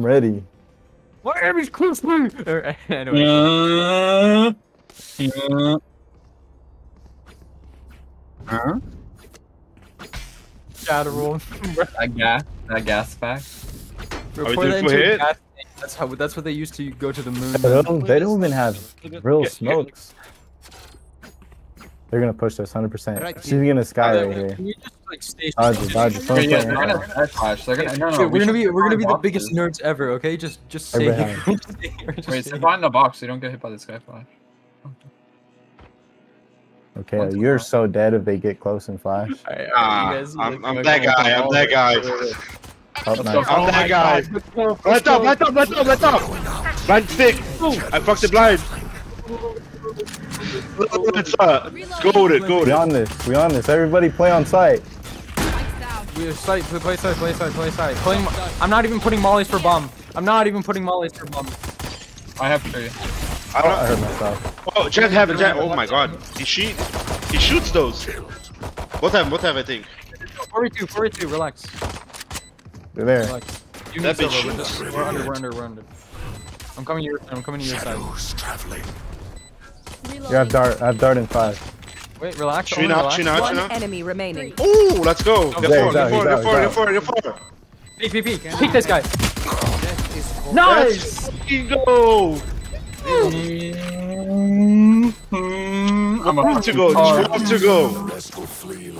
I'm ready. Miami's close by. Or- Anyway, Yeah. Yeah. Huh? shadow roll. That gas, that gas pack. Report that into a hit? gas tank. That's how. That's what they used to go to the moon. They don't, they don't even have real Yeah, yeah. smokes. They're gonna push us 100%. Right She's gonna sky Uh, right here. Can we just like stay? Dodge, dodge, Yeah, front, yeah, front, they're gonna flash. They're gonna. No, no. Dude, we we're gonna be we're gonna be the biggest nerds ever. Okay, just just stay Everybody here. Just stay here. Just Wait, stay behind the box so you don't get hit by the Skye flash. Okay, What's you're that? so dead if they get close and flash. Alright, alright, Ah, you guys, I'm, I'm that guy. I'm that the- guy. Up Let's nice. I'm Oh that guy. Let's go, let's up, let's up, let up, let up. Blind stick. I fucked the blind. Let's go with it, go with We on this. We on this. Everybody play on site. We have site, play, play side, play side, play side. Playing, I'm not even putting mollies for bomb. I'm not even putting mollies for bomb. I have three. I I don't. heard myself. Oh, Jett have it, Jett. Oh my god. He shoot. He shoots those. What have, what have I think? 42, 42, relax. They're there. Relax. You That bitch silver, we're, we're under, we're under, we're under. I'm coming to your, I'm coming to your side. You have dart. I have dart in five. Wait, relax. Tree only now, relax. tree now, tree One now. enemy remaining. Ooh, let's go. Get there, four, he's get out, four, he's get four, out, get four, get four. Peek, peek, peek. Peek this guy. Let's Nice! fucking go. I'm Twelve to go. Twelve to go.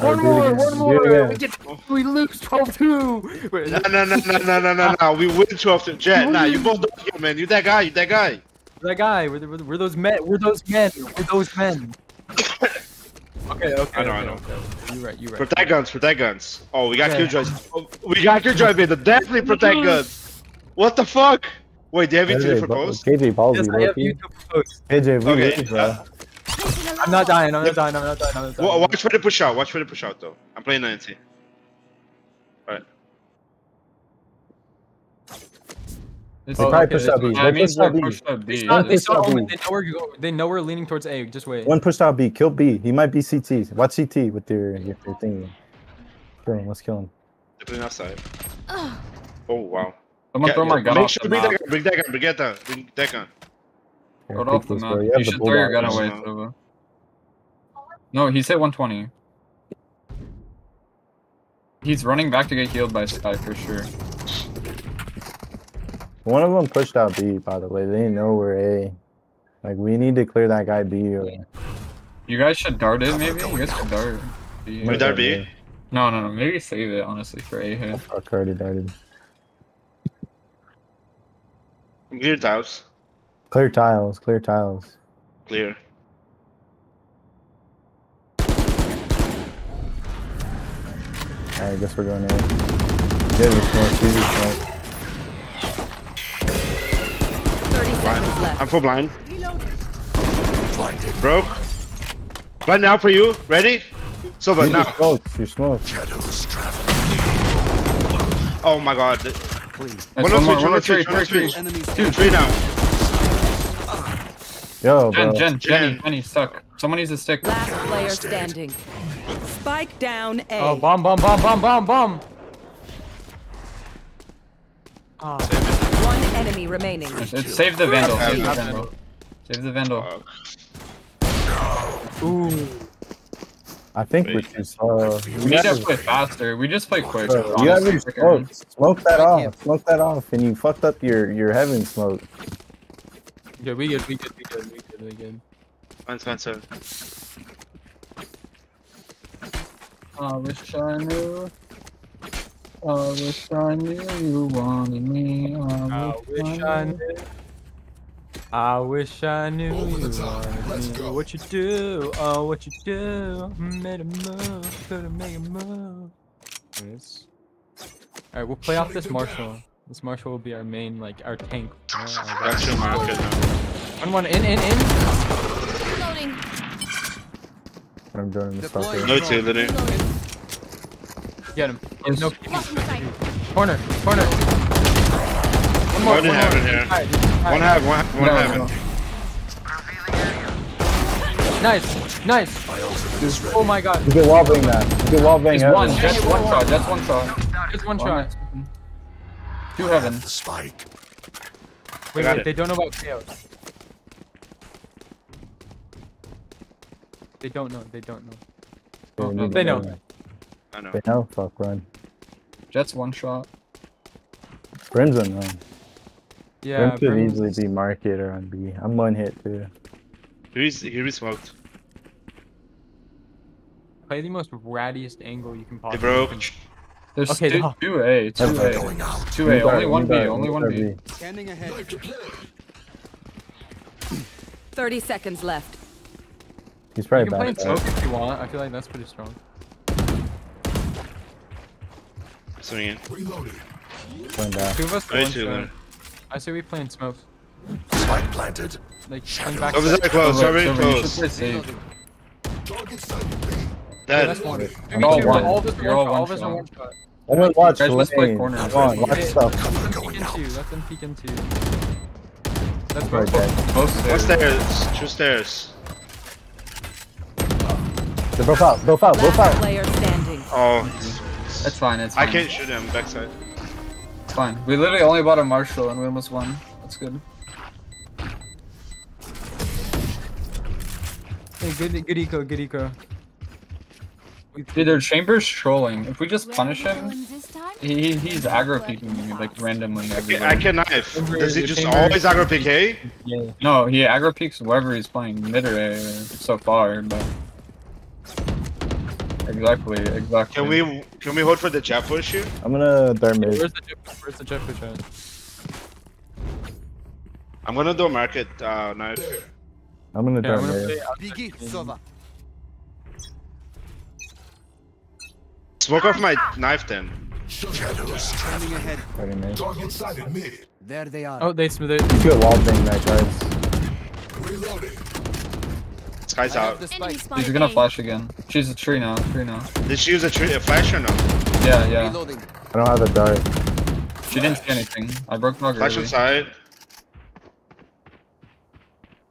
One more, one do it more. We get, we lose 12-2. Wait, No, no, no, no, no, no, no, no. We win twelve to Jet. Nah, you both don't get man. You that guy. You that guy. That guy, we're, we're, we're those men, we're those men, we're those men. Okay, okay. I know, I okay, know. okay. You right, you right. Protect guns. Protect guns. Oh, we got Yeah. killjoys. Oh, we got killjoy, man. Definitely protect guns. What the fuck? Wait, they have anything to propose? KJ ballsy, Yes, I have you low-key. to propose. KJ, we Okay, lose, bro. uh, I'm not dying, I'm not dying, I'm not dying, I'm not dying. Watch for the push out. Watch for the push out, though. I'm playing 90. Alright. This They is- probably okay, pushed out this- B. That They means pushed they're out B. pushed out B. Uh, they, push saw out B. they know we're go- they know we're leaning towards A. Just wait. One pushed out B. Kill B. He might be CT. Watch CT with your your, your thingy. Kill him. Let's kill him. They're playing outside. Oh, wow. Someone throw my gun Make off sure the bring that map. gun. Bring that gun. Bring that gun. Bring that gun. Here, Throw it off the map. bro. You, should throw your gun away, Silva. No, he's hit 120. He's running back to get healed by Skye for sure. One of them pushed out B. By the way, they didn't know we're A. Like we need to clear that guy B. Or... You guys should dart it, maybe? You guys should dart. B. Wait, that B? No, no, no. Maybe save it, honestly, for A hit. Oh, fuck, already darted. Clear tiles. Clear tiles. Clear tiles. Clear. Alright, I guess we're going A. Get it, smoke. I'm full blind. Broke. Blind now for you. Ready? So, but You now. smoke. You smoke. Oh my god. Nice, One one more more, switch, one one more more tree, switch, tree. one more switch. Two, three now. Yo, Jen, bro. Jen, Jenny, Jen. Jenny, stuck. Someone needs a stick. Last player standing. Spike down A. Oh, bomb, bomb, bomb, bomb, bomb, bomb. Ah, One enemy remaining. It's, it's- save the Vandal, save the Vandal. Save the Vandal. Ooh. I think uh, Wait. we're too slow. We need to play faster. We just play quick. Bro, you haven't smoked. Smoke that off. Smoke that off, and you fucked up your your heaven smoke. Good, we good, we good, we good, we good, we good. Fine, fine, seven. Uh, I wish I knew. I wish I knew you wanted me. I wish I knew. I wish I knew you wanted me. What you do? Oh, what you do? Made a move. Couldn't make a move. Yes. All right, we'll play off this Marshall. This Marshall will be our main, like, our tank. you know, our- Got you, man. Okay, now. One, one, in, in, in. I'm joining the stalker. No utility. Reloading. Get him. There's no Blocking corner, corner. One more, One in one heaven more. here. Alright, One alright. half, one, one No, half. no. Nice, nice. Oh my god. You can wall bang that. You can wall bang It's heaven. one. That's one shot. That's one shot. Just one One shot. shot. Two heaven. The spike. Wait, wait, it. they don't know about chaos. They don't know. They don't know. Yeah, we no, need they to know. Go. I know. They know. Fuck, run. Jett's one shot. Brimson run. Yeah, Brim could Brim's- easily be market or on B. I'm one hit too. He's he smoked. play the most rattiest angle you can They possibly. broke. think. There's Okay, two, two A, two Cover A, going out. two A. You Only one B. Only one B. B. Scanning ahead. 30 seconds left. He's You probably can play in smoke if you want. I feel like that's pretty strong. Swinging. Reloading. Going back. Two of us. Way one too shot. low. I say we play in smoke. Spike planted. Like playing back. Oh, Over there close. Silver, Very Silver, you should close. play safe. Target sighted B. Yeah, Dead. that's You're all one. All of us are You're all one shot. All one us shot. one shot. Everyone watch Guys, let's play lane. corner. Come on, watch Okay. stuff. Cover Peek going out. into. Let them peek into. That's Right right. there. Both stairs. stairs. Two stairs. They're both out. Both out. Both Last out. player oh. Standing. Oh, It's fine. I can't shoot him backside. It's fine. We literally only bought a Marshall and we almost won. That's good. Hey, good, good eco, good eco. Dude, their chamber's trolling. If we just punish him, going he he's aggro peeking me like randomly I everywhere. can, I can knife. Does he just chamber- always aggro PK? Yeah. No, he aggro peeks wherever he's playing, mid or A so far, but exactly, exactly. Can we can we hold for the Jett push here? I'm gonna dart mid. Where's the Jett? Where's the Jett push at? I'm gonna do a market uh, knife. I'm gonna Yeah, dart mid. Biggie, the Smoke off my knife then. Shadows Scanning ahead. Darting mid. Target sighted mid. There they are. Oh, they smooth it. You get wall bang that guys. Reloading. Skye's out. the Enemy He's gonna A. flash again. She's a tree now, tree now. Did she use a, tree, a flash or no? Yeah, yeah. Reloading. I don't have a dart. She didn't see anything. I broke dog Flash early. inside.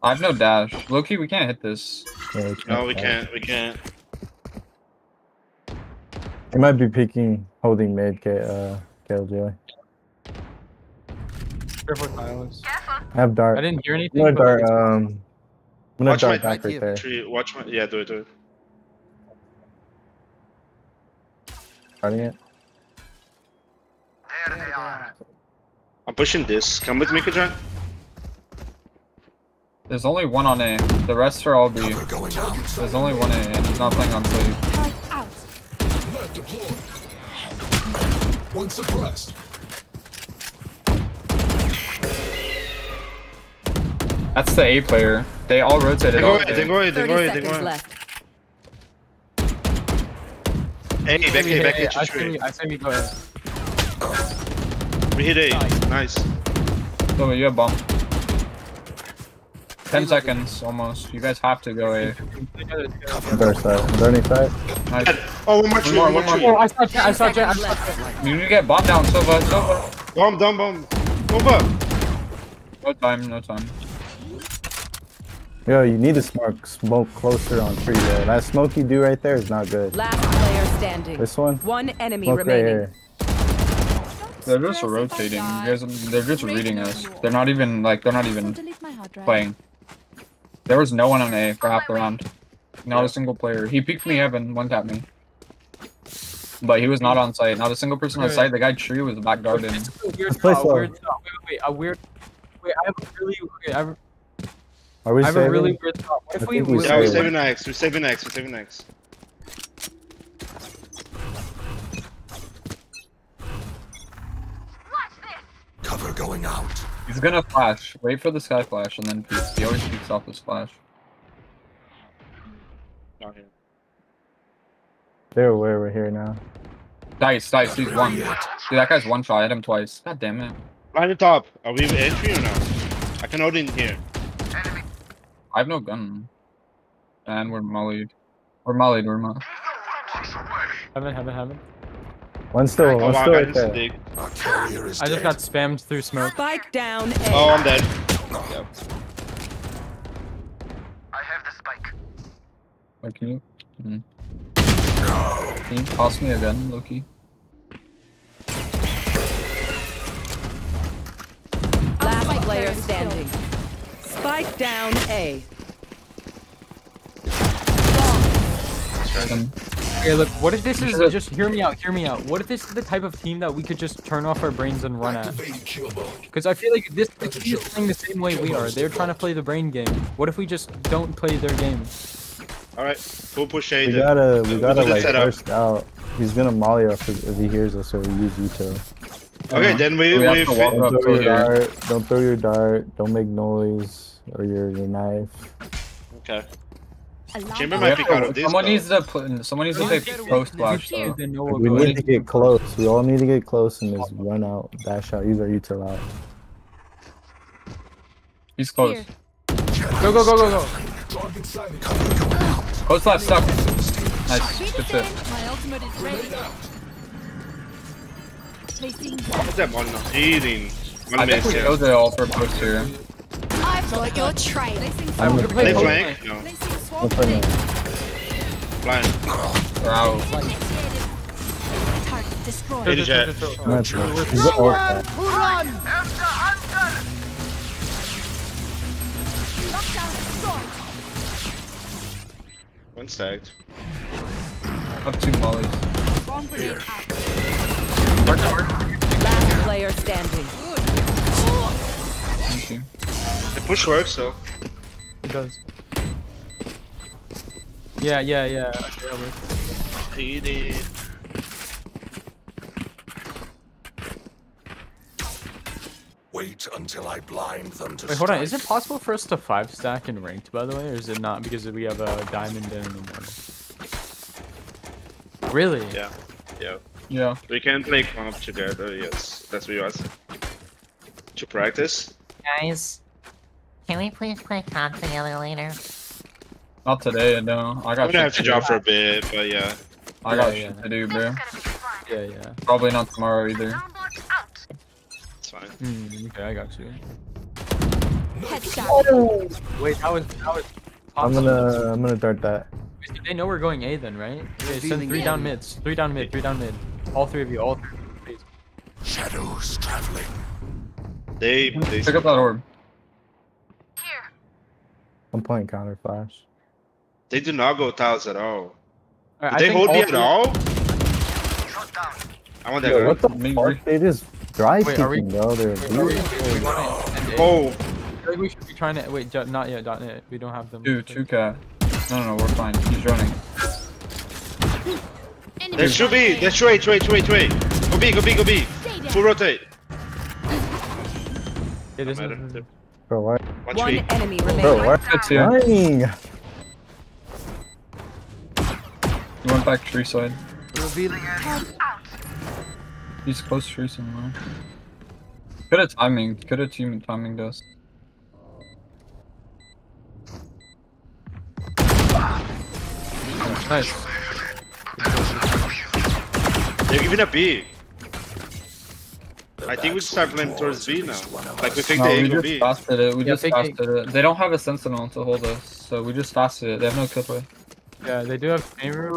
I have no dash. Loki, we can't hit this. Yeah, No, we fight. can't. We can't. He might be peeking, holding mid. K uh, KLJ. Careful, Tyler's. I have dart. I didn't hear anything. gonna dart. it's- Um, I'm gonna Watch dart my- back right right there. Tree. Watch my. Yeah, do it. Do it. Darting it. There they are. I'm pushing this. Come with me, Kajan. There's only one on A. The rest are all B. Cover going out. There's only one A, and he's not playing on safe. Spike out. Left. One suppressed. That's the A player. They all rotated They go off away. They A. go away. Go away. Seconds go away. left. Hey, back Hey, A, back hey, A, I tree. say, I say we go ahead. We hit A. Nice. So you have bomb. Ten seconds almost. You guys have to go A. Dart side. Darting side. Nice. Oh, one more tree. One more one tree. more. I saw Jett. I saw Jett. I Seconds saw. Jett. You need to get bomb down, Silva. Silva. Bomb, bomb, bomb. Over. No time. No time. Yo, you need to smoke smoke closer on tree though. That smoke you do right there is not good. Last player standing. This one, One enemy smoke right remaining. here. They're just rotating. You guys, they're just reading us. They're not even like they're not even Delete my hard drive. playing. There was no one on A for half the round. Not a single player. He peeked me heaven, one tapped me. But he was not on site. Not a single person on site. The guy tree was back garden. It's a weird play thought, slow. weird thought. Wait, wait, wait, a weird. Wait, I have a really. Okay, I have, Are we I have a saving? really weird thought. What if I we? think we we- Yeah, we're Sorry. saving X. We're saving X. We're saving X. Cover going out. He's gonna flash. Wait for the Skye flash and then peek. He always peeks off his flash. Not here. They're aware we're here now. Dice, dice, he's one. Dude, that guy's one shot. I hit him twice. God damn it. Line the top. Are we in entry or no? I can hold in here. I have no gun. And we're mollied. We're mollied, we're mollied. Haven't, haven't, haven't. One's still, one's wow, still guys, right there. big. Our I just got spammed through smoke. Spike down A. Oh, I'm dead. I have the Wait, can you? mhm. Can you toss me again, Loki? Last player standing. Spike down A. Okay, look, what if this is Sure. just hear me out, hear me out. What if this is the type of team that we could just turn off our brains and run at? Activating kill mode. Because I feel like this the team is playing the same way we are. They're trying to play the brain game. What if we just don't play their game? Alright, full push A. We gotta, we gotta like setup. burst out. He's gonna molly us if, if he hears us, so we use Uto. Okay, then we We have we to walk up Don't throw to your dart. Don't throw your dart. Don't make noise or your your knife. Okay. Chamber might We pick out of this. someone though. needs to put. Someone needs to take post flash though. They know Like, what we we're need to get close. We all need to get close and just run out, dash out, use our util out. He's close. Here. Go go go go go. Target sighted. Cover. Post flash stuck. Nice. Ready Good set. My ultimate is ready. Grenade out. Placing. What's that one not eating? One I think we here. killed it all for post here. I've got your trail. Placing I'm gonna gonna play They flank? No. Placing I'm playing. Blind. We're out. Initiated. Target destroyed. Hey, Jett. I'm gonna try. He's got ult back. Lockdown destroyed. One stacked. Up two mollies. Bomb. Last player standing. Thank you. The push works, so. It does. Yeah, yeah, yeah. Okay, over. Eating. Wait until I blind them to Wait, hold on. Is it possible for us to five stack in ranked, by the way, or is it not because we have a diamond and a one? Really? Yeah. Yeah. Yeah. We can play comp together, yes. That's what you asked. To practice? Guys, can we please play comp together later? Not today, no. I I'm got gonna have to to drop for a bit, but yeah. I got Yeah, shit yeah. to do, bro. Yeah, yeah. Probably not tomorrow either. It's fine. Hmm, okay, I got you. Headshot. Wait, that was that was. I'm gonna, I'm gonna dart that. Wait, They know we're going A then, right? Okay, send three down mids. Three down mid. Three down mid. All three of you. All three. Please. Shadows traveling. They, they Pick up that orb. I'm playing counter flash. they do not go tiles at all. Alright, Did they hold me all at three- all? I want that. Yo, what the Me- fuck? They just dry Wait, are we- bro. They're Wait, are we- we wanna end A? Oh, I feel like we should be trying to wait. ju- Not yet. Dot net. We don't have them. Two, two cat. No, no, no, we're fine. He's running. Enemy there should be. spotted. There's two A, two A, two A, two A. Go B, go B, go B. Stay down. Full rotate. It is. Matter. Bro, why? Watch One me. enemy Bro, remaining. why? It's here. Dying. He went back tree side. He's close tree somewhere. Good at timing. Good at team timing us. Nice. They're giving a B. I think we should start playing towards B now. Like we think No, they we A go just B. fasted it. We Yeah, just take- take- fasted it. They don't have a sentinel to hold us, so we just fasted it. They have no kill play. Yeah, they do have chamber.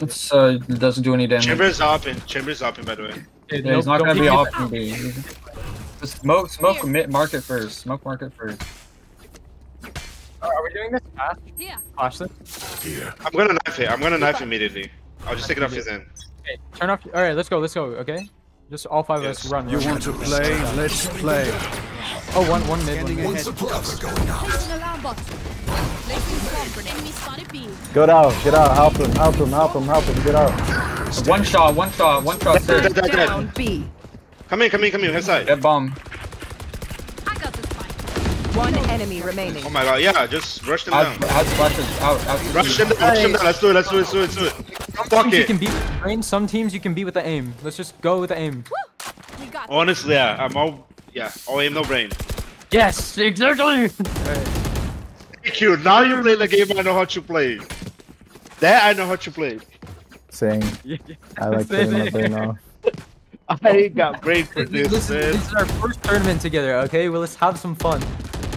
It's uh, it doesn't do any damage. Chamber's open. Chamber's open, by the way. Yeah, he's not gonna be off from B. Just smoke, smoke mid market first. Smoke market first. Are we doing this fast? Here. Flash this. I'm gonna knife it. I'm gonna knife immediately. I'll just take it off his end. Okay, turn off. All right, let's go. Let's go. Okay. Just all five Yes. of us run. You run, want to play? Let's play. Oh, one, one mid. One Standing mid. One ahead. suppressed. Cover going out. Placing alarm bot. Placing swamp grenade. Enemy spotted B. Get out, out, help him, help him, help him, help him, get out. One shot, one shot, one shot. Dead, dead, dead, dead. Down B. Come in, come in, come in. Head side. Get bomb. I got this fight. One enemy remaining. Oh my god, yeah, just rush them Add, down. add splashes out. out Rush them down, rush them down. Let's do it, let's do it, let's do it, let's do it. Fuck Teams you can beat with the brain. Some teams you can beat with the aim. Let's just go with the aim. We got. Honestly, yeah, I'm all, yeah, all aim, no brain. Yes, exactly. Thank you. Now you play the game I know how to play. That I know how to play. Saying, I like Same putting my here. brain off. I got brain for This, this, this, is our first tournament together. Okay, well let's have some fun.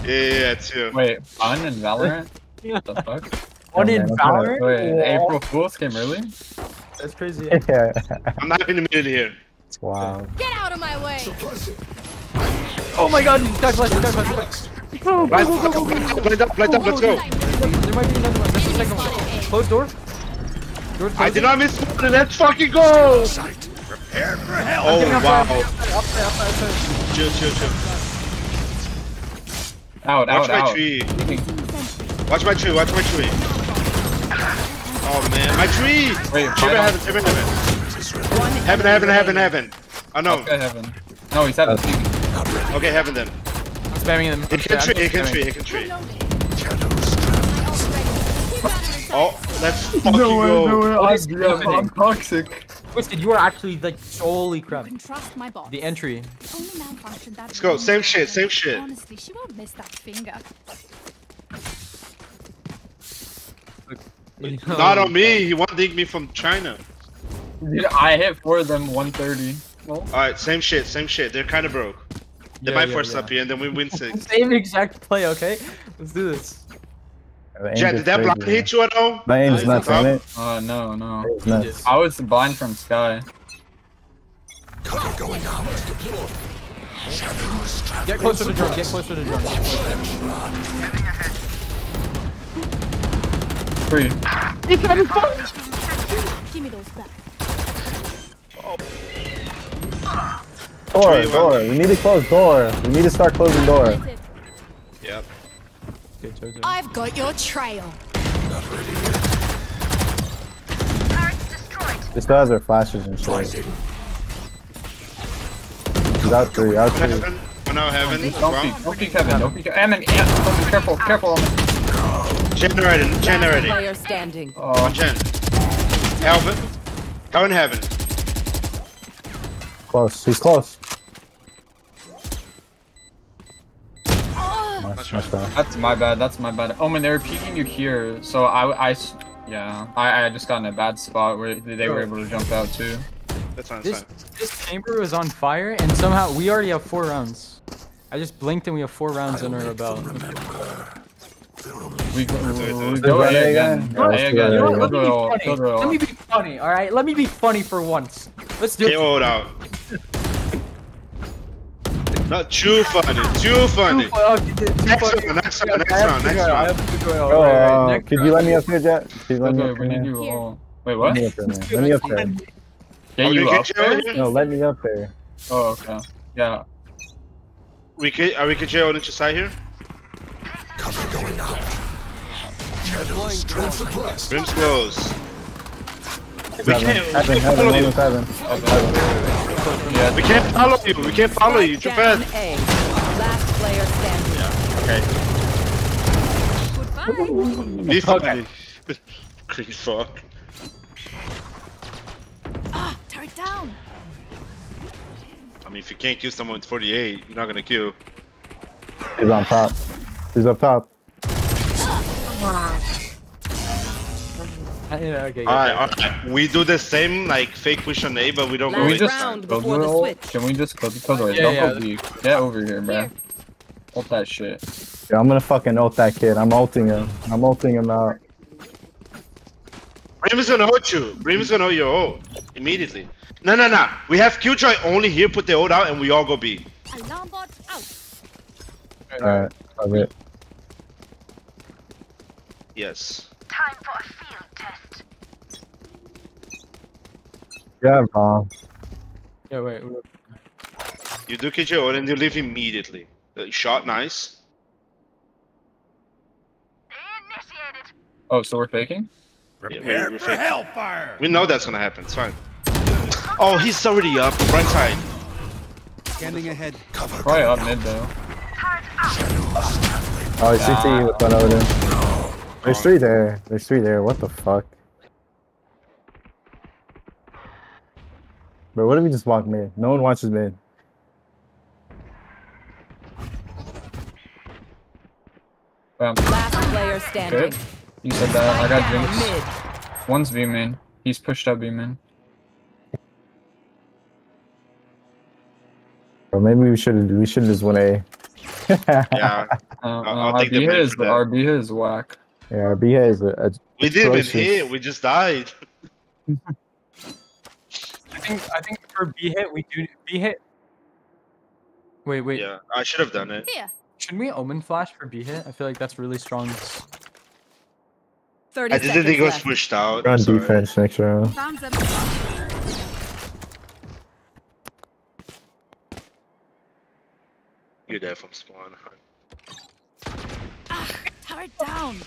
Yeah, yeah, yeah, too. Wait, fun and Valorant? Yeah. What the fuck? One Oh, in man, I'm trying Valorant. Wait, Whoa. April Fool's came early? That's crazy. Yeah. I'm not in the middle here. wow. Get out of my way. Oh my god, he's got flash, he's got flash. Blind, blind up, blind up, let's go. There might be another one. There's the second one. Close door. Door's I did not miss one, let's fucking go! Prepare for hell. Oh wow. outside, outside, outside, outside. Chill, chill, chill. Out, Watch out, my out. tree. Watch my tree, watch my tree. Oh man, my tree! Wait, Chamber fine. heaven, heaven. Heaven, heaven, heaven, heaven. Oh no. Okay, heaven. No, he's having TV. Okay, heaven then. I'm spamming them. Hit can I'm tree, hit can spamming. tree, hit can tree. Oh, let's fucking go. What is happening? toxic. Twisted, you are actually like solely You crap. can trust my boss. The entry. Only Let's go, same shit, same shit. Honestly, she won't miss that finger. Not on oh, me, he one digged me from China. Dude, I hit four of them 130. Well, Alright, same shit, same shit. They're kinda broke. They Yeah, might yeah, force yeah. up here and then we win six. Same exact play, okay? Let's do this. The Jett, is did that block crazy, hit you at all? My aim's Nice. nuts, ain't it? uh, no, no. It's nuts. I was blind from Skye. Cover going out. Shadows traveling. Get closer to the drone. Get closer to drone. Get closer. Free. Give me those back. Door, door. We need to close door. We need to start closing door. Yep. Okay, I've got your trail. This still has our flashes and shit. Blinded. He's out three, out three. Heaven. Oh no, heaven. Don't Wrong. peek. Don't peek heaven. Don't peek. Amen. Yeah. Careful. Careful. Generated, generated. Player standing. Oh, On gen. Heaven. Go in heaven. Close. He's close. Nice, nice try. that's my bad. That's my bad. Oh man, they were peeking you here. So I, I, yeah. I, I just got in a bad spot where they were oh. able to jump out too. That's fine, This that's fine. this chamber was on fire, and somehow we already have four rounds. I just blinked and we have four rounds under our belt. We go, we go Is that A A again. again? A let's again. You know what? Let me be funny. Let me be funny, all right? Let me be funny for once. Let's do it. KO'd out. Not too funny, too funny. Oh, too Next funny. round, next round, next I have round, next go, I round. have to go. Oh, Alright, alright, uh, next could you let me up here, Jett? Could you let me up we here? you Here. all. Wait, Let what? me up there, man. Let me up there. Get Are you gonna up get you there? No, let me up there. Oh, okay. Yeah. We can, are we can jail into side here? Cover going out. Shadows traveling. Brim's close. We Seven, can't, heaven, heaven, follow you. heaven. Yeah. We can't follow you. We can't follow you. Too Down fast. Last player standing. Goodbye. Be funny. Creep fuck. Ah, tear it down. I mean, if you can't kill someone with 48, you're not gonna kill. He's on top. He's up top. Uh, yeah, okay, Alright, alright. We do the same, like, fake push on A, but we don't Last go we in. just round before the roll? switch. Can we just close the door? Yeah, Don't yeah. go B. Get over here, bruh. Ult that shit. Yeah, I'm gonna fucking ult that kid. I'm ulting him. I'm ulting him out. Brim is gonna ult you. Brim is gonna ult your ult. Immediately. No, no, no. We have Killjoy only here, put the ult out, and we all go B. Alarm bot out. Alright, love it. Yes. Yeah, bomb. Yeah, wait. wait. You do Killjoy ult, and you leave immediately. Uh, shot, nice. Oh, so we're faking? Yeah, Prepare we're for fake. hellfire. We know that's gonna happen. It's fine. Oh, he's already up. Right side. Scanning ahead. Cover Probably going up out. mid though. Shadows. Oh, he's CT with one there. There's three there. There's three there. What the fuck? Bro, what if we just walk mid? No one watches mid. Bam. Last player standing. Good. You said that. I got Down Jinx. mid. One's B main. He's pushed up B main. Or maybe we should we should just win A. Yeah. Uh, I'll- uh, I'll our the B is for that. our B is whack. Yeah, our B is a, a We didn't even hit. We just died. I think I think for B hit we do B hit. Wait, wait. Yeah, I should have done it. Yeah. Should we omen flash for B hit? I feel like that's really strong. 30 I didn't seconds think it was left. pushed out. We're on sorry. defense next round. Found them. You're there from spawn. Ah, Turret down.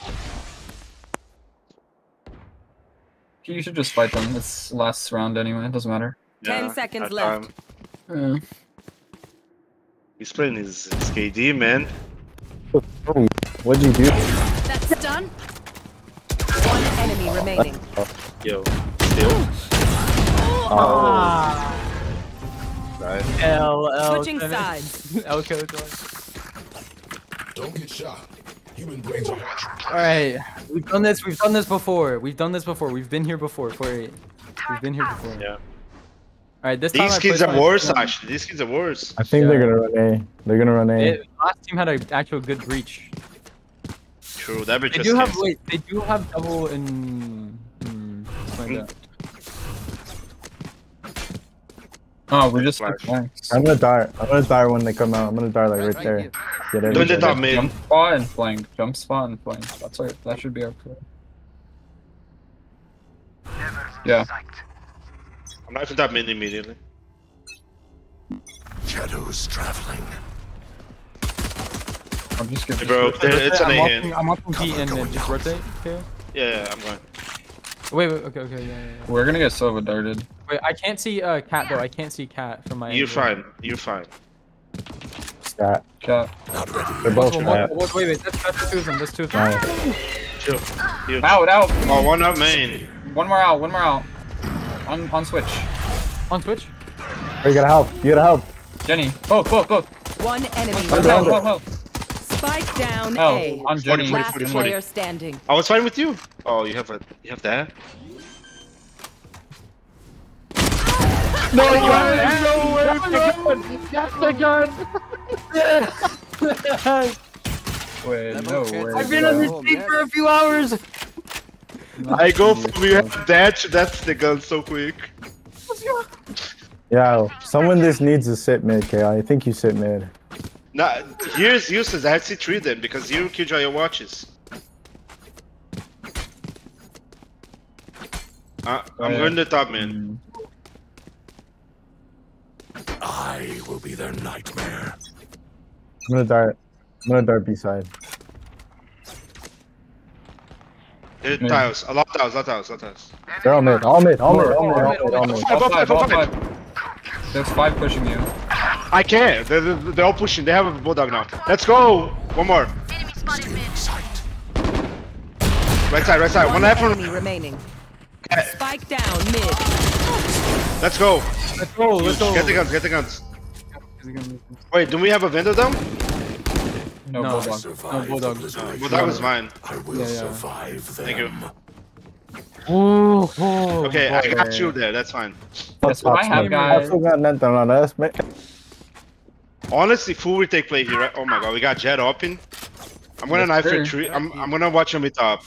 You should just fight them. It's last round anyway. It doesn't matter. Ten seconds left. time. Yeah. He's playing his, his KD, man. What'd you do? That's done. One enemy remaining. Yo, still. Oh, oh. Right. L L. Switching sides. L code. Don't get shot. Human brains are All right, we've done this. We've done this before. We've done this before. We've been here before. For eight. We've been here before. Yeah. All right, this time These I kids are my- worse, actually. These kids are worse. I think Yeah. they're gonna run A. They're gonna run A. It, last team had an actual good breach. True, that They was do have canceled. wait. They do have double in. Hmm, explain that. Oh, we're just Flash. flanks. I'm gonna die. I'm gonna die when they come out. I'm gonna die like right there. Get it. Doing the top mid. Jump spot and flank. Jump spot and flank. That's our, that should be our play. Yeah. I'm knifing top mid immediately. shadows traveling. I'm just gonna. Hey, bro, it's an I'm A watching, hand. I'm watching B and then just rotate. Okay. Yeah, yeah, I'm going. Wait, wait. Okay, okay. Yeah, yeah, yeah. We're gonna get Sova darted. Wait, I can't see uh cat though. I can't see cat from my. You're fine. You're fine. Stat. Cat. Not ready. They're both Multiple, stat. multiple, wait, wait. That's, that's two of them. That's two of them. Nice. Chill. You. Out, out. Oh, one up main. One more out. One more out. On on switch. On Twitch. Oh, you gotta help. You gotta help. Jenny. Both, both, both. One enemy Help, Under, under. help, help. Spike down Oh, A. on Jenny. Forty, Last 40, 40. player standing. I was fighting with you. Oh, you have a, you have that. No, you have no way, That's the gun. Wait, no way. I've been on this team for a few hours. I go from you have that to that's the gun so quick. Yeah, someone just needs to sit mid, K. I think you sit mid. Nah, here's useless. I have C3 then because you kill your watches. Uh, I'm going to top man. I will be their nightmare. I'm gonna dart. I'm gonna dart B side. Uh, tiles, a lot of tiles, a lot of tiles, a lot of tiles. They're all mid. All mid. All mid. All mid. All All mid. All mid. All. There's five pushing you. I can't. They're, they're, they're all pushing. They have a bulldog now. Let's go. One more. Sight. Right side, right side. One left, Enemy one. remaining. Spike down mid. Let's go. Let's go. Let's go. Get the guns, get the guns. Wait, do we have a vendor down? No, No. bulldog. Survive bulldog. the blizzard. Well, that was mine. I will Yeah, yeah. survive them. Thank you. Ooh, ooh, Okay, I got you there. That's fine. That's what I have, guys. Also got nothing on us, man. Honestly, full retake play here. Right? Oh my god, we got Jett open. I'm gonna Yes, knife sir. your tree. I'm, I'm gonna watch him with top.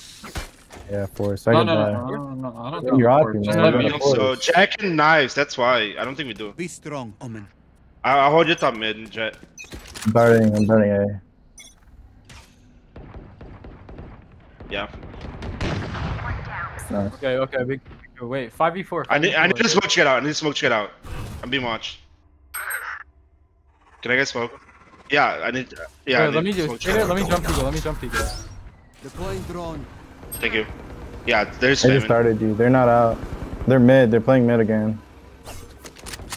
Yeah, force. No, Second no, no, buy. no, no, no, I don't You're think out, we're- man. Just Yeah, let yeah. me Of course. So Jack and knives. That's why. I don't think we do. Be strong, Omen. I, I'll hold your top mid, Jett. I'm darting. I'm burning. A. Yeah. Nice. Okay, okay, big. Wait, five v four. I need, I need to smoke get out. I need to smoke get out. I'm being watched. Can I get smoke? Yeah, I need. Yeah, I Wait, let me smoke just. Let me jump people. Let me jump people. Deploying drone. Thank you. Yeah, there's They just started you. They're not out. They're mid. They're playing mid again.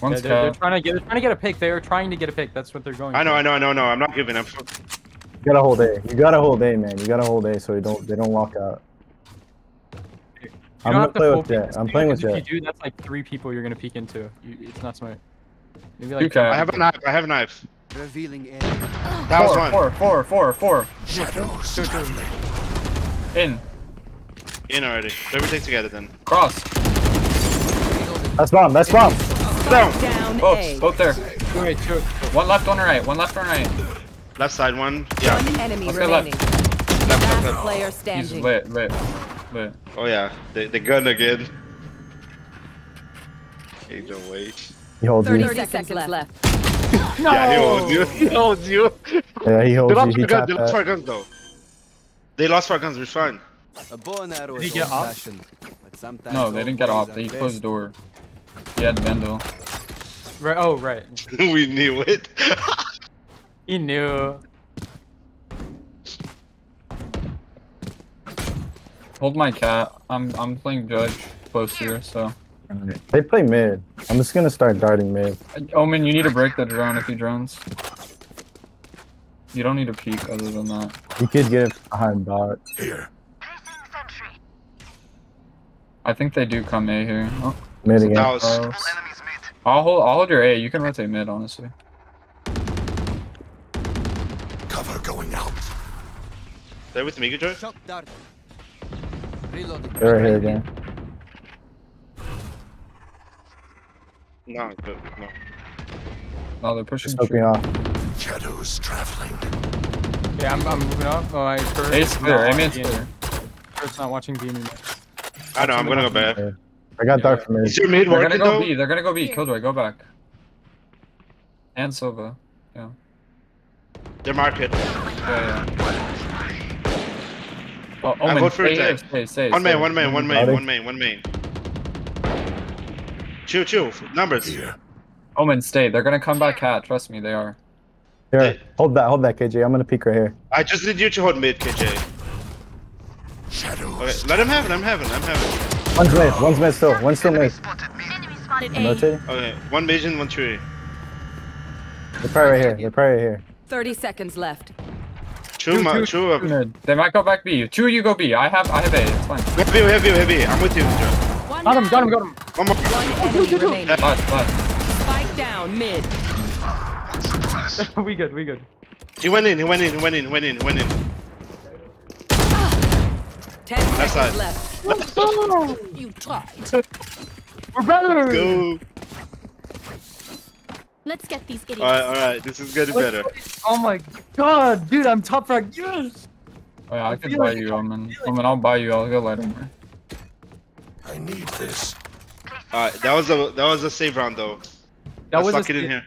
Yeah, they're, they're trying to get. They're trying to get a pick. They're trying to get a pick. That's what they're going. I know, for. I know, I know, no. I'm not giving up. You got a whole day. You got a whole day, man. You got a whole day, so you don't they don't walk out. You I'm don't gonna have to play with peek Jett. I'm playing with with 'cause Jett. If you do, that's like three people you're gonna peek into. You, it's not smart. Maybe like. cat. I have a knife. I have a knife. Revealing area. That was Four, one. four, four, four, four. Shadows traveling. In. In already. Everything together then. Cross. That's bomb. That's bomb. Down. Down Both. A. Both there. Wait, two. One left, one right. One left, one right. Left side one. Yeah. One enemy Let's go left. remaining. Left, left, Last left. player He's standing. lit, lit, lit. Oh yeah. They they gun again. Angel wait. He holds 30 you. seconds left. No. Yeah, he holds you. He holds you. Yeah, he They holds you. lost He our guns. They lost that. our guns though. They lost our guns. We're fine. A bow and arrow Did he is get off? old-fashioned, but sometimes No, they didn't get old off. They closed the door. He had Vandal. Right. Oh, right. we knew it. He knew. Hold my cat. I'm I'm playing Judge close here, so. They play mid. I'm just gonna start darting mid. Uh, Omen, you need to break the drone if he drones. You don't need to peek other than that. You could get it behind dot. Here. I think they do come A here. Oh, Mid again. That was. close. I'll hold I'll hold your A. You can rotate mid, honestly. Cover going out. They're with me, Joy. Shock dart. Reloading. They're right here again. No, but no. Oh, they're pushing. Just off. Shadows traveling. Yeah, I'm, I'm moving up. Oh, I first. A's clear. A man's clear. First, not watching B anymore. I know. I'm gonna go back. Yeah. I got dark from mid. Is your mid They're gonna go though? B. They're gonna go B. Killjoy, go back. And Silva. Yeah. They're market. Yeah, yeah. Oh, I Omen, vote for stay here. attack. Stay, stay. One stay. man, one man, one man, one man, one man. Chill, chill. Numbers. Here. Omen, stay. They're gonna come back cat. Trust me, they are. Here, hold that, hold that, KJ. I'm gonna peek right here. I just need you to hold mid, KJ. Shadows. Okay, let him have it. I'm having. I'm having. One's mid, one's mid still, one's still mid. Enemy spotted I'm A. rotating. Okay, one vision, one tree. They're probably right here. They're probably right here. 30 seconds left. True, ma- true. uh, mid. They might go back B. Two, you go B. I have, I have A. It's fine. Heavy, heavy, heavy. I'm with you. Joe. Got him, got him, got him. One more. One enemy remaining. Last, last. Spike down mid. we good, we good. He went in. He went in. He went in. He went in. He went in. 10 Left seconds side. left. You tried. We're better. Go. Let's get these idiots. All right, all right. This is getting better. Oh my god, dude, I'm top frag. Yes. Oh, yeah, I could feel buy like- you, Omen. Omen, I'll buy you. I'll go light armor. I need this. All right, that was a that was a save round though. That Let's was lock a it in here.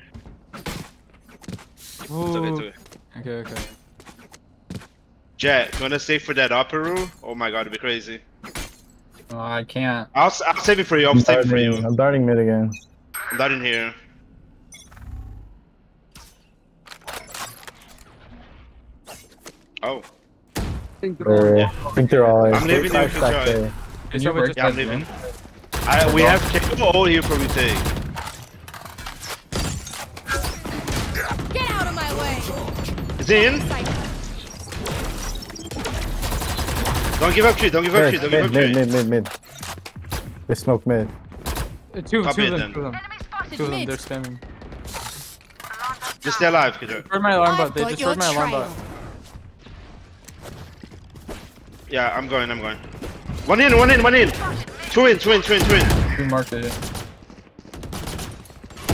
Ooh. Do it, do it. Okay, okay. Jett, you wanna save for that upper room? Oh my god, it'd be crazy. Oh, I can't. I'll s- I'll save it for you. I'll I'm save it for you. I'm darting mid again. I'm not in here. Oh, oh They're, I think they're all. I'm leaving you, five stack Killjoy. A. Can Is you someone yeah, I'm leaving. in? I, we have capable all here for retake. Get out of my way. Is he in? Don't give up tree. Don't give up tree. Don't give mid, up mid, tree. mid, mid, mid. They smoke mid. Uh, Two, Copy two it of them, then. two of them. Two of them, they're spamming. Just stay alive, kiddo. Destroyed my alarm bot, they destroyed my alarm bot. Yeah, I'm going. I'm going. One in. One in. One in. Two in. Two in. Two in. Two in. You marked it.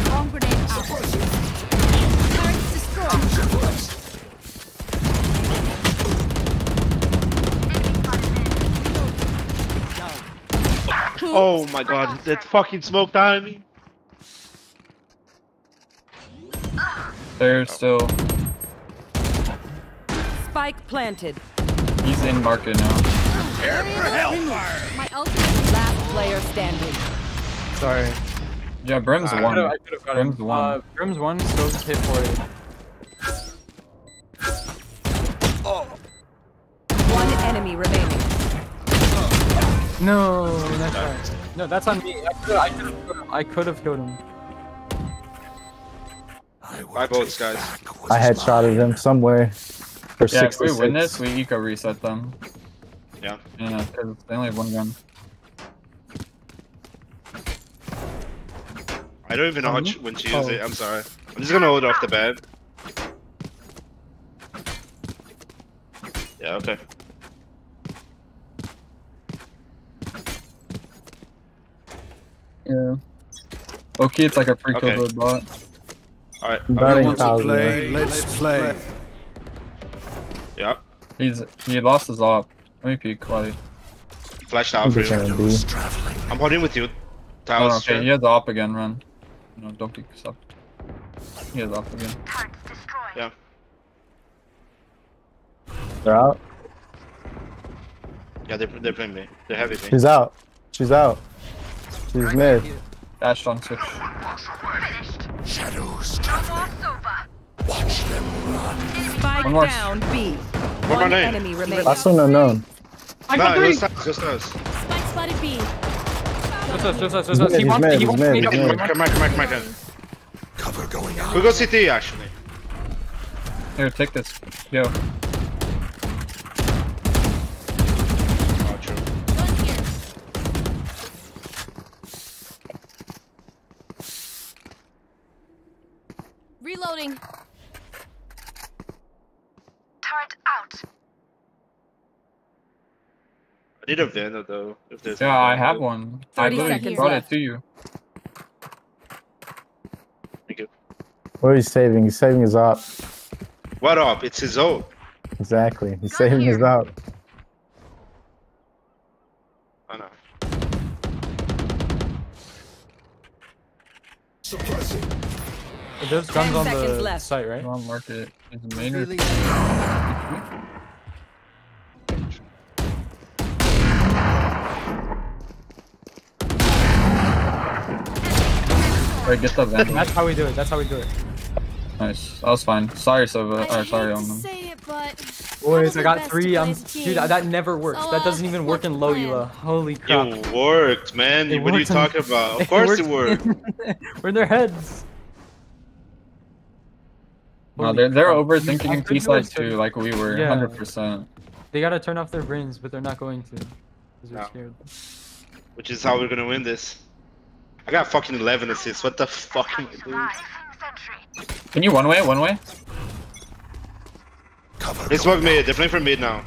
Bomb grenade out. Turrets destroyed. Oh my god, that fucking smoke behind me. They're still. Spike planted. He's in market now. My ultimate Last player standing. Sorry. Yeah, Brim's I one. could've- I could've got him. Brim's one. Uh, Brim's one, so just hit for it. One enemy remaining. No, that's right. No, that's on me. I could could've killed him. I could have killed him. I will My votes, take guys. back what I is headshotted him somewhere. For Yeah, if we win this, we eco reset them. Yeah. Yeah, because they only have one gun. I don't even know how um, ch- when to use it. I'm oh. sorry. I'm just gonna hold it off the bed. Yeah. Okay. Yeah. Okay, it's like a free Okay. kill code bot. All right. I'm Want to play? Let's play. Yeah. He's he lost his op. Let me peek while he. Flashed out for you. Percent B. shadows. I'm holding with you. Oh, Tiles. okay, he has op again. Run. No, don't peek yourself. He is off again. Yeah. They're out. Yeah, they're, they're playing me. They're heavy me. She's out. She's out. She's mid. Dashed on switch. Shadows traveling. Watch them run. Spike One down B. One One enemy remaining. Last one unknown. Nah, just us, just us. Spike spotted B. Just us, just us, He's just us. He he's wants mid, he he's wants mid, me he's. Come on, come on, come on, come on. Cover going out. We go CT actually. Here, take this. Yo. Oh, true. Gun here. Reloading. I need a Vandal though. If there's Yeah, I have one. I 30 literally brought left. it to you. Thank you. What are you saving? He's saving his op. What up? It's his own. Exactly. He's saving his op. I know. Suppressing. There's guns on the left. site, right? Wrong market. Is main or Feeling Alright, get the Vandal. That's how we do it. That's how we do it. Nice. That was fine. Sorry, Sova. Or sorry, hate to Omen. say it, Boys, I'm I the got three. I'm play dude. That never works. So, That uh, doesn't even work in the low plan? Ela. Holy crap! It worked, man. It what are you worked in- talking about? Of course it worked. We're in their heads. No, they're, they're overthinking I T could sides do it. too, like we were, Yeah. 100%. They gotta turn off their brains, but they're not going to. Because they're No. scared. Which is how we're gonna win this. I got fucking 11 assists. What the fuck am I doing? Can you one way, one way? Cover They smoke mid. They're playing for mid now.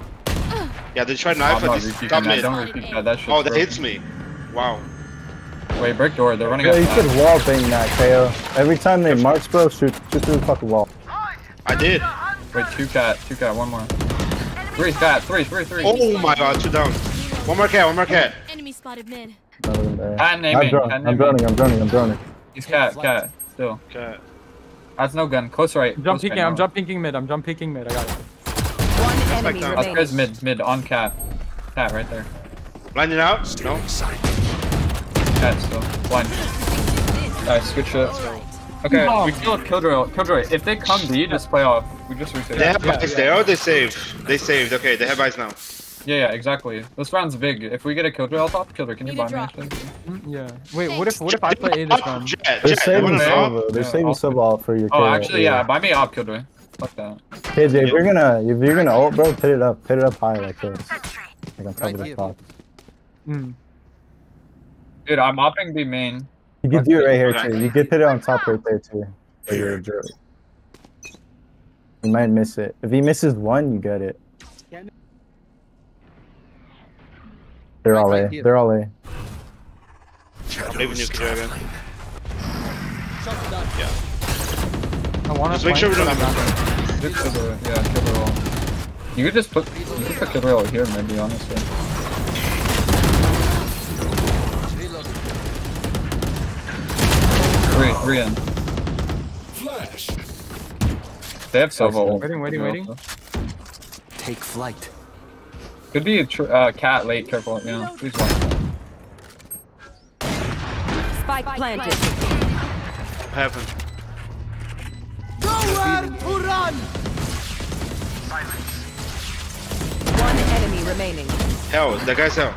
Yeah, they tried Oh, knife I'm at this top mid. That. That Oh, that broken. hits me. Wow. Wait, break door. They're running Yo, you outside. could wall bang that, KO. Every time they march, bro, shoot, shoot through the fucking wall. I did. Wait, two cat, two cat, one more. Three cat, three, three, three. Oh my god, two down. One more cat, one more cat. Enemy spotted mid. None of them there. Cat I'm naming, droning, cat I'm naming. droning, I'm droning, I'm droning. He's cat, cat, still. Cat. That's no gun. Close right. I'm jump close right peeking. I'm now. jump peeking mid. I'm jump peeking mid. I got it. One enemy down. That's Chris remaining. mid, mid on cat. Cat right there. Blinding out? No. in sight. Cat still. Blind. Nice, good shit. Okay, we killed Killjoy. Killjoy, if they come do you just play off. We just reset. They have Yeah, eyes yeah. there. Oh, they saved. They saved. Okay, they have eyes now. Yeah, yeah, exactly. This round's big. If we get a Killjoy, I'll top Killjoy. Can you Need a buy me? drop. actually? Mm, Yeah. Wait. What if what if I play A this round? Jett, They're saving wanna sub. They're saving I'll- all for your Oh, KO. actually, yeah. Buy me op, Killjoy. Fuck that. KJ, if you're gonna, if you're gonna ult, bro, put it up, put it up high like this. Like on top Right of the here. top. Mm. Dude, I'm opping B main. You could do it right here too. You could put it on top right there too. For your drill. You might miss it. If he misses one, you get it. They're all all right A. They're all A. I'm leaving you, Shadows Killjoy again. traveling. I want Just make sure we don't have Good Killjoy. Yeah, Killjoy all. You could just put, you could put Killjoy all here, maybe, honestly. Three, three in. Flash. They have Silva ult. Waiting, waiting, waiting. Take flight. Could be a tr uh, cat late, careful. Yeah, please watch. Spike planted. Heaven. One enemy remaining. Hell, the guy's hell.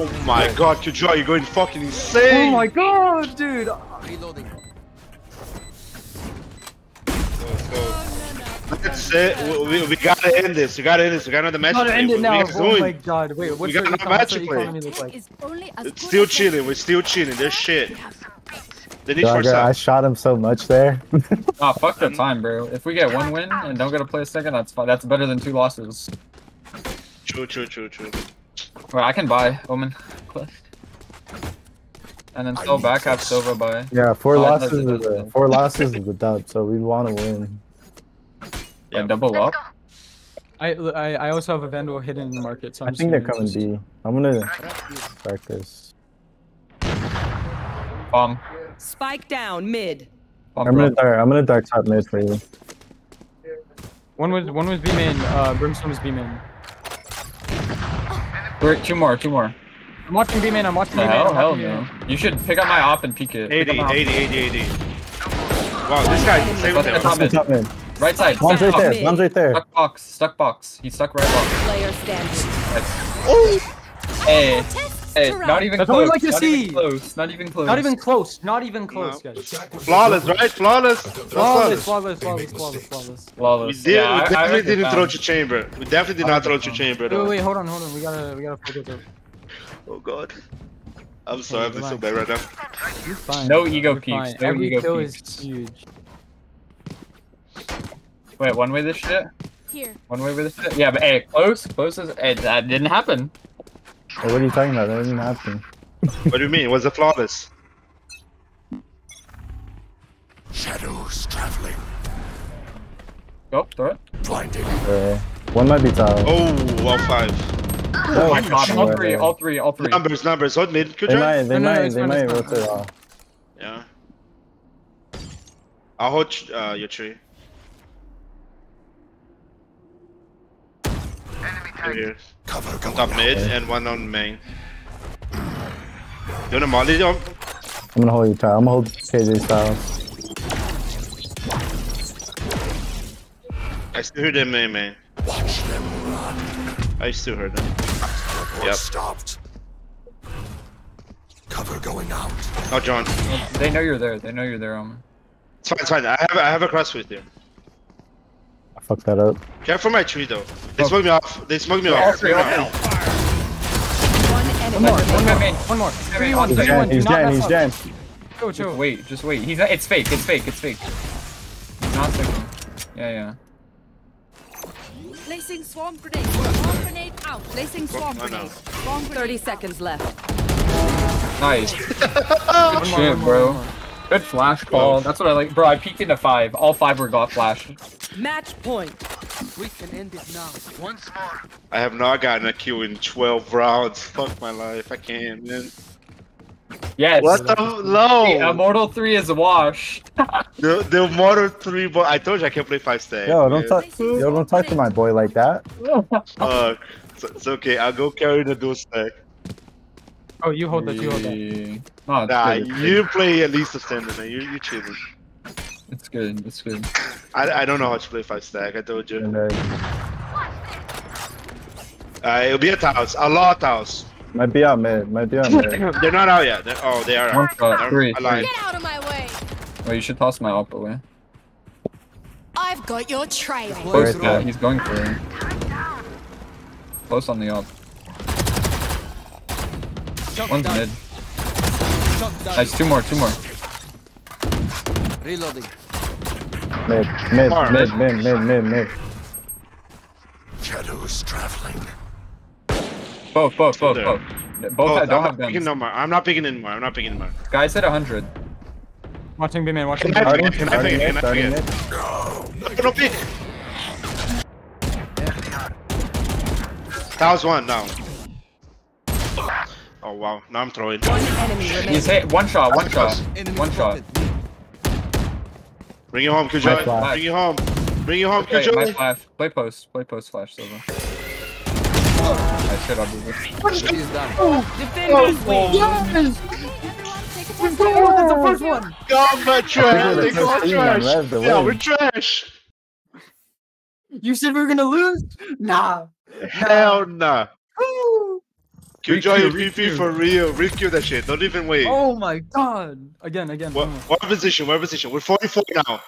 Oh my god, Killjoy, you're going fucking insane! Oh my god, dude! Reloading. Let's go. That's it. We, we, we gotta end this. We gotta end this. We gotta end the match. Gotta end it now. Oh doing? my god. Wait, what's got their? What's match their play. economy look like? Is only as It's still as chilling. We're still chilling. They're shit. They need Dog, for I shot him so much there. Ah, fuck the time, bro. If we get one win and don't get to play a second, that's fine. That's better than two losses. True, true, true, true. Well, I can buy Omen. Quest. And then still back have Silva buy. yeah, four Oh, losses is a four losses is a dub, so we want to win. Yeah. Like double up. I, I I also have a Vandal hidden in the market, so I'm I just think they're gonna coming just- B. I'm gonna start this. Bomb. Spike down mid. Bomb I'm gonna dark. I'm gonna dark top mid for you. One was one was B main. Uh, Brimstone was B main. Three, two more, two more. I'm watching B main. I'm watching The B main. hell, hell watching no. You should pick up my op and peek it. Pick 80, up my op. 80, 80, 80. Wow, this guy can stay with Let's him. get Top mid. Right side. Mom's Stuck right box. there. Mom's right there. Stuck box. Stuck box. He's stuck right box. Player standing. Hey, hey, not even That's what close. we like to not see. Even close. Not even close. Not even close. Not even close, No. guys. Flawless, right? Flawless. Flawless, flawless, flawless, flawless, flawless. We Flawless. did. Yeah, we I definitely like it didn't down. throw to chamber. We definitely did not throw to chamber. Wait, Though. wait, wait, hold on, hold on. We gotta, we gotta focus up. Oh god. I'm sorry. I'm so bad right now. You're fine. No ego You're peeks, fine. no Every ego kill peeks. is huge. Wait, one way this shit? Here. One way with this shit? Yeah, but hey, close, close is. Hey, that didn't happen. Hey, what are you talking about? That didn't happen. What do you mean? Was it flawless? Shadows traveling. Go, throw it. Blinding. Uh, one might be top. Oh, all five. Oh my god, all three, all three, all three. Numbers, numbers. Hold mid. Good They job. might. They No, no, might. it's They might it's fine. rotate off. Yeah. I'll hold uh, your tree. Two here. Cover going Top out. mid and one on main. You wanna molly them? I'm gonna hold you tight. I'm gonna hold KJ style. I still hear them main, man. Watch them run. I still heard them. Report Yep. stopped. Cover going out. Oh, John. They know you're there. They know you're there. Um. It's fine, it's fine. I have, I have a cross with you. I fucked that up. Careful my tree, though. They smoked me off. They smoked me All off. three, all. One One enemy. more, one One more, main. one more. Three, one, on He's three, one. He's not Jan. mess He's up. Jan. Chill, Just chill. wait, just wait. He's it's fake. It's fake. It's fake. He's not sticking. Yeah, yeah. Placing swarm grenade. Swarm grenade out. Placing swarm oh, I grenade. Swarm grenade 30 seconds left. Nice. Good One more, shit, one more, bro. One more. Good flash call. Oh. That's what I like, bro. I peeked into five. All five were got flash. Match point. We can end it now. Once more. I have not gotten a kill in 12 rounds. Fuck my life. I can't, man. Yes. What the The low? Immortal three is a wash. The the Modern 3 but I told you I can't play 5 stack. Yo, don't man. talk. Yo, don't talk to my boy like that. Fuck. It's, it's okay. I'll go carry the dual stack. Oh, you hold that, you hold that. No, it's Nah, you play at least a standard, man. You you chilling. good. It's good. It's good. I, I don't know how to play 5 stack. I told you. And, uh, Uh, it'll be a house. A lot house. might be out mid. Might be out mid. They're not out yet. They're, oh, they are. One out. shot. Never- Three. I lied. Get out of my way. Well, you should toss my op away. I've got your trail. Close Right yeah, there. he's going for it. Close on the op. One's mid. Nice, two more, two more. Reloading. Mid. Mid. Far. Mid. Mid. Mid. Mid. Mid. Shadows traveling. Both, both, both, there. both. Both Oh, have- I'm don't not have picking guns. no more. I'm not picking anymore. I'm not picking anymore. Guys hit 100. Watching B man, watching Can B I man. pick Starting. it? Can I Starting pick it? Can I Starting mid. pick it? No, no pick. That was one. No. Oh wow. Now I'm throwing. One enemy He's hit one shot, one shot. Enemy One shot. Bring it home, Killjoy. Bring it home. Bring it home, Okay, my Killjoy. flash. Play post. Play post flash, Silva. I should have this. He's done. Defenders oh, win. Oh, oh. the first one! God, we're trash. the They go first team on trash. Yeah, we're trash. You said we were gonna lose? Nah. Hell nah. Killjoy Requeue, and PP requeue. for real. Requeue that shit. Don't even wait. Oh my god. Again, again. What, one what position? What position? We're 44 now.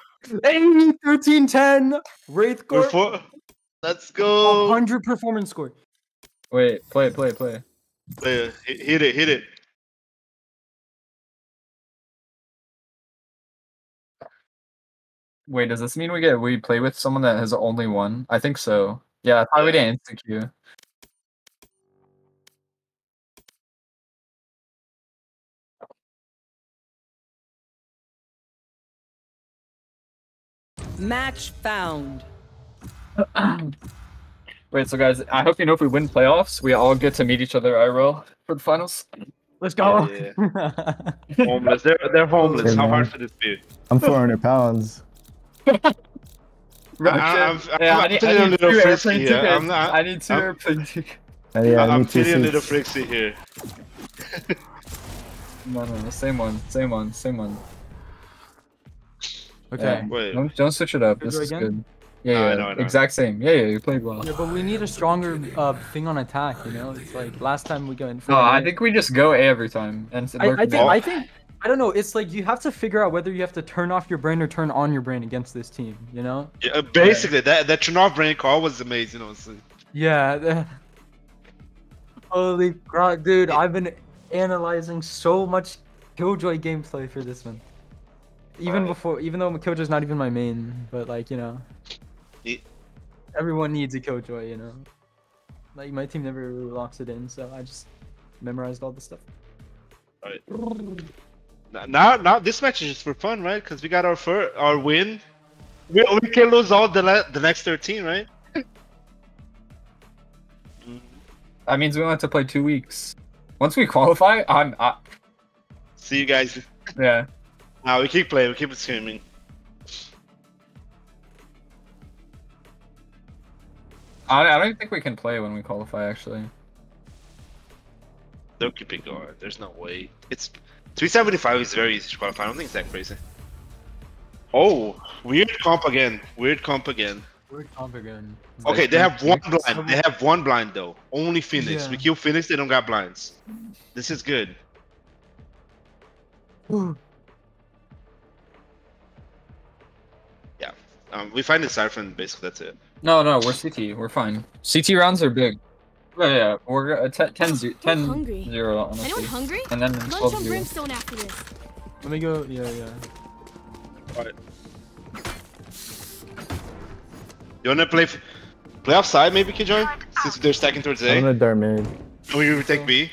Hey, 13 10. Wraith We're four. Let's go. 100 performance score. Wait, play, play, play. Yeah, hit hit it, hit it. Wait, does this mean we get we play with someone that has only one? I think so. Yeah, that's why we didn't instant queue. Match found. Wait, so guys, I hope you know if we win playoffs, we all get to meet each other IRL for the finals. Let's go. Yeah. homeless. They're they're homeless. Hey, How hard could it be? I'm 400 pounds. Right, I- I'm- yeah, I'm I need, feeling I a need little two frisky airplane here. tickets. I'm not- I need 2 I'm- airplane tickets. And yeah, I I'm feeling a little seats. frixy here. No, no, no, same one, same one, same one. Okay. Yeah. Wait. Don't, don't switch it up. Should This is again? good. Yeah, No, I yeah, know, I know. exact same. Yeah, yeah, you played well. Yeah, but we need a stronger uh, thing on attack. You know, it's like last time we go in. No, I think we just go A every time and s- I, lurk I think mid. I think I don't know. It's like you have to figure out whether you have to turn off your brain or turn on your brain against this team. You know? Yeah, uh, basically, that that turn off brain call was amazing. Honestly. Yeah. the- Holy crap, dude! I've been analyzing so much Killjoy gameplay for this one. Even Alright. before, even though Killjoy's not even my main, but like you know, Ye- everyone needs a Killjoy. You know, like my team never really locks it in, so I just memorized all the stuff. Right. Now, now this match is just for fun, right? Because we got our fir- our win. We, we can lose all the le- the next thirteen, right? That means we only have to play two weeks. Once we qualify, I'm. I, See you guys. yeah. Now we keep playing. We keep screaming. I, I don't think we can play when we qualify. Actually. They'll keep it going. There's no way. It's 375 is very easy to qualify. I don't think it's that crazy. Oh, weird comp again. Weird comp again. Weird comp again. Okay, they have one blind. They have one blind though. Only Phoenix. Yeah. We kill Phoenix. They don't got blinds. This is good. Um, we find the Siphon. Basically, that's it. No, no, we're CT. We're fine. CT rounds are big. Yeah, yeah, we're uh, 10, 10, 0, 10 hungry. 0, honestly. Anyone hungry? And then Lunch 12 on 0. brimstone after this. Let me go. Yeah, yeah. Alright. You wanna play? f- Play offside, maybe, Killjoy? Since they're stacking towards I'm A. gonna dart mid. I'm We will take B.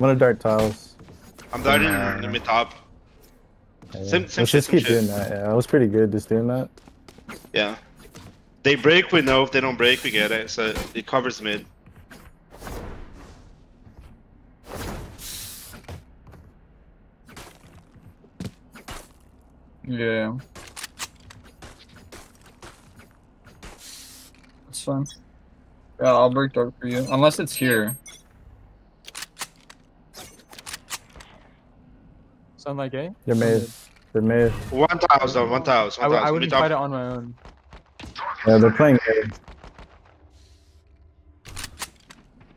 gonna dart tiles. I'm darting Nah. in the mid top. Yeah. Same- same Let's shit, just keep shit. doing that. Yeah, I was pretty good just doing that. Yeah. They break, we know. If they don't break, we get it. So it covers mid. Yeah. That's fine. Yeah, I'll break dark for you. Unless it's here. Sound like A? You're mid. They're mid. One thousand, one thousand, I, one w- I thousand. wouldn't fight it on my own. Yeah, they're playing mid.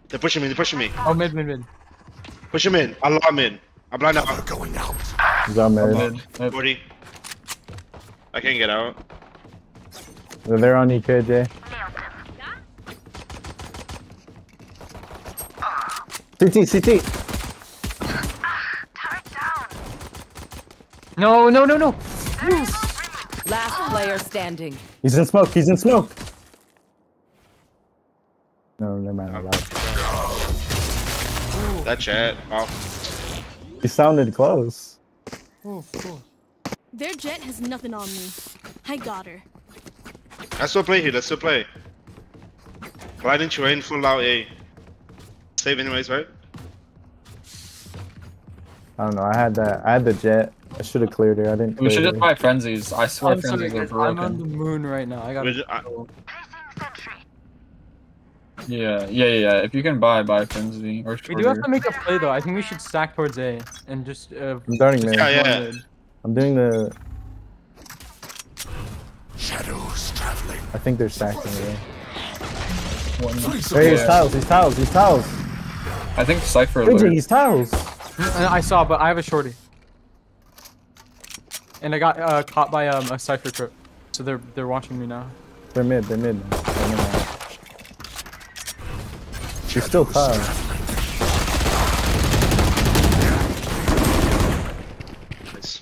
They're pushing me, they're pushing me. Oh, mid, mid, mid. Push him in. Allah him in. I'm blind Cover out. going out. He's on mid. Mid. Mid. 40. I can't get out. They're there on you, KJ. CT, CT. No, no, no, no. Last player standing. He's in smoke. He's in smoke. No, never mind. I. That chat. Oh. He sounded close. Oh, cool. Their Jett has nothing on me. I got her. Let's still play here, let's still play. Why didn't you aim full out A? Save anyways, right? I don't know. I had that. I had the Jett. I should have cleared her. I didn't. We should clear just buy frenzies. I swear I'm sorry, frenzies are guys, I'm on the moon right now. I got. We ju- I- Yeah, yeah, yeah, yeah. If you can buy, buy frenzy or We do have to make a play though. I think we should stack towards A and just. Uh, I'm darting just mid. Yeah, yeah. I'm doing the. Shadows traveling. I think they're stacking it. Hey, he's tiles. He's tiles. He's tiles. I think Cypher KJ, he's tiles. Uh, I saw, but I have a shorty. And I got uh, caught by um, a Cypher trip, so they're they're watching me now. They're mid. They're mid. They're mid now. He's still tiles. Nice.